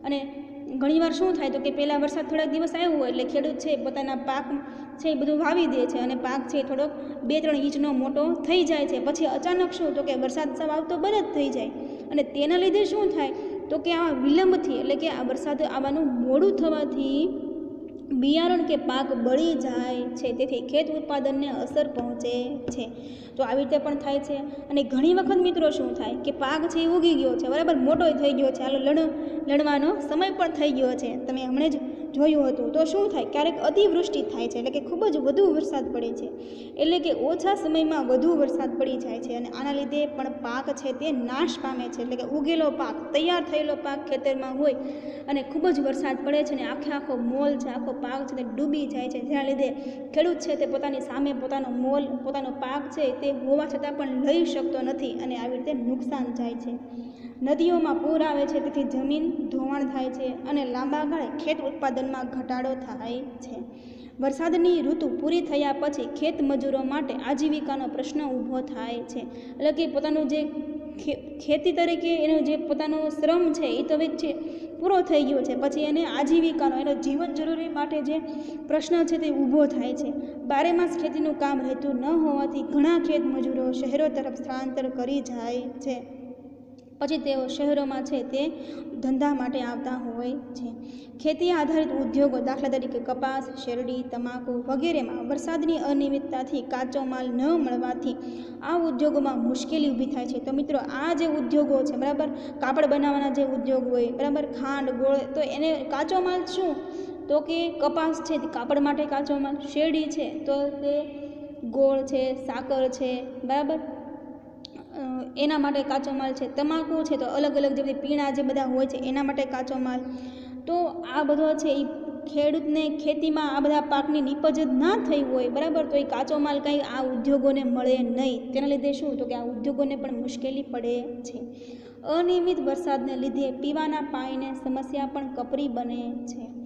અને ઘણીવાર શું થાય? તો કે પહેલાં વરસાદ થોડાક દિવસ આવ્યો હોય એટલે ખેડૂત છે પોતાના પાક છે એ બધું વાવી દે છે અને પાક છે થોડોક બે ત્રણ ઇંચનો મોટો થઈ જાય છે. પછી અચાનક શું? તો કે વરસાદ સાવ આવતો જ થઈ જાય. અને તેના લીધે શું થાય? તો કે આ વિલંબથી એટલે કે આ વરસાદ આવવાનું મોડું થવાથી બિયારણ કે પાક બળી જાય છે, તેથી ખેત ઉત્પાદનને અસર પહોંચે છે. તો આવી રીતે પણ થાય છે. અને ઘણી વખત મિત્રો શું થાય કે પાક છે એ ઉગી ગયો છે, બરાબર મોટો થઈ ગયો છે. હાલો લણ, લણવાનો સમય પણ થઈ ગયો છે. તમે હમણાં જ જોયું હતું, તો શું થાય? ક્યારેક અતિવૃષ્ટિ થાય છે, એટલે કે ખૂબ જ વધુ વરસાદ પડે છે. એટલે કે ઓછા સમયમાં વધુ વરસાદ પડી જાય છે અને આના લીધે પણ પાક છે તે નાશ પામે છે. એટલે કે ઉગેલો પાક, તૈયાર થયેલો પાક ખેતરમાં હોય અને ખૂબ જ વરસાદ પડે છે અને આખે આખો મોલ છે, આખો પાક છે તે ડૂબી જાય છે. જેના લીધે ખેડૂત છે તે પોતાની સામે પોતાનો મોલ, પોતાનો પાક છે તે હોવા છતાં પણ લઈ શકતો નથી અને આવી રીતે નુકસાન જાય છે. નદીઓમાં પૂર આવે છે, તેથી જમીન ધોવાણ થાય છે અને લાંબા ગાળે ખેત ઉત્પાદનમાં ઘટાડો થાય છે. વરસાદની ઋતુ પૂરી થયા પછી ખેત મજૂરો માટે આજીવિકાનો પ્રશ્ન ઊભો થાય છે. એટલે કે પોતાનું જે ખેતી તરીકે એનો જે પોતાનો શ્રમ છે એ તો હવે છે, પૂરો થઈ ગયો છે. પછી એને આજીવિકાનો, એનો જીવન જરૂરી માટે જે પ્રશ્ન છે તે ઊભો થાય છે. બારેમાસ ખેતીનું કામ રહેતું ન હોવાથી ઘણા ખેત મજૂરો શહેરો તરફ સ્થળાંતર કરી જાય છે. પછી તેઓ શહેરોમાં છે તે ધંધા માટે આવતા હોય છે. ખેતી આધારિત ઉદ્યોગો દાખલા તરીકે કપાસ, શેરડી, તમાકુ વગેરેમાં વરસાદની અનિયમિતતાથી કાચો માલ ન મળવાથી આ ઉદ્યોગોમાં મુશ્કેલી ઊભી થાય છે. તો મિત્રો, આ જે ઉદ્યોગો છે, બરાબર? કાપડ બનાવવાના જે ઉદ્યોગ હોય, બરાબર? ખાંડ, ગોળ, તો એને કાચો માલ શું? તો કે કપાસ છે કાપડ માટે કાચો માલ. શેરડી છે તો તે ગોળ છે, સાકર છે, બરાબર? એના માટે કાચો માલ છે. તમાકુ છે તો અલગ અલગ જે બધી પીણા જે બધા હોય છે એના માટે કાચો માલ. તો આ બધો છે એ ખેડૂતને ખેતીમાં આ બધા પાકની નીપજ જ ના થઈ હોય, બરાબર? તો એ કાચો માલ કંઈ આ ઉદ્યોગોને મળે નહીં. તેના લીધે શું? તો કે આ ઉદ્યોગોને પણ મુશ્કેલી પડે છે. અનિયમિત વરસાદને લીધે પીવાના પાણીને સમસ્યા પણ કપરી બને છે.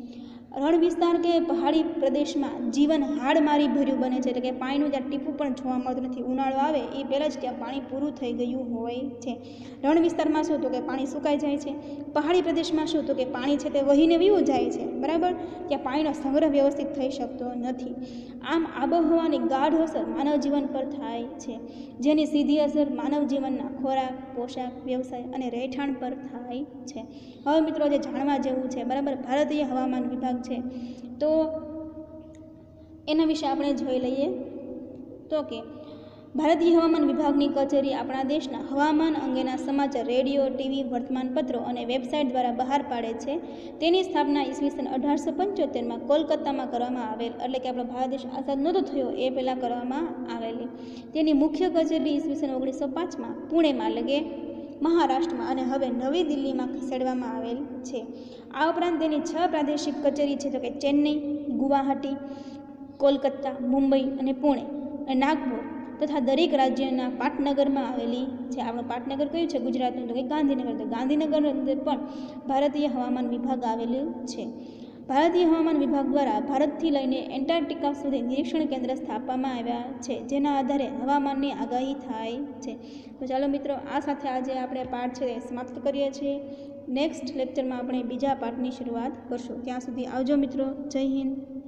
રણ વિસ્તાર કે પહાડી પ્રદેશમાં જીવન હાડમારી ભર્યું બને છે. એટલે કે પાણીનું ત્યાં ટીપું પણ જોવા મળતું નથી. ઉનાળો આવે એ પહેલાં જ ત્યાં પાણી પૂરું થઈ ગયું હોય છે. રણ વિસ્તારમાં શું તો કે પાણી સુકાઈ જાય છે? પહાડી પ્રદેશમાં શું તો કે પાણી છે તે વહીને વીવું જાય છે? બરાબર? ત્યાં પાણીનો સંગ્રહ વ્યવસ્થિત થઈ શકતો નથી. આમ આબોહવાની ગાઢ અસર માનવ જીવન પર થાય છે. જેની સીધી અસર માનવ જીવનના ખોરાક, પોશાક, વ્યવસાય અને રહેઠાણ પર થાય છે. હવે મિત્રો જે જાણવા જેવું છે. બરાબર? ભારતીય હવામાન વિભાગ છે. તો એના વિશે આપણે જોઈ લઈએ. તો કે, ભારતીય હવામાન વિભાગની કચેરી આપણા દેશના હવામાન અંગેના સમાચાર રેડિયો, ટીવી, વર્તમાનપત્રો અને વેબસાઇટ દ્વારા બહાર પાડે છે. તેની સ્થાપના ઈસવીસન અઢારસો પંચોતેરમાં કોલકાતામાં કરવામાં આવેલ, એટલે કે આપણો ભારત દેશ આઝાદ નહોતો થયો એ પહેલાં કરવામાં આવેલી. તેની મુખ્ય કચેરી ઈસવીસન ઓગણીસો પાંચમાં પુણેમાં કે મહારાષ્ટ્રમાં અને હવે નવી દિલ્હીમાં ખસેડવામાં આવેલ છે. આ ઉપરાંત તેની છ પ્રાદેશિક કચેરી છે તો કે ચેન્નઈ, ગુવાહાટી, કોલકાતા, મુંબઈ અને પુણે અને નાગપુર તથા દરેક રાજ્યના પાટનગરમાં આવેલી છે. આપણું પાટનગર કયું છે? ગુજરાતનું તો કે ગાંધીનગર. તો ગાંધીનગર અંદર પણ ભારતીય હવામાન વિભાગ આવેલું છે. ભારતીય હવામાન વિભાગ દ્વારા ભારતથી લઈને એન્ટાર્કટિકા સુધી નિરીક્ષણ કેન્દ્ર સ્થાપવામાં આવ્યા છે, જેના આધારે હવામાનની આગાહી થાય છે. તો ચાલો મિત્રો, આ સાથે આજે આપણે પાઠ છે સમાપ્ત કરીએ છીએ. નેક્સ્ટ લેક્ચરમાં આપણે બીજા પાઠની શરૂઆત કરશું. ત્યાં સુધી આવજો મિત્રો. જય હિન્દ.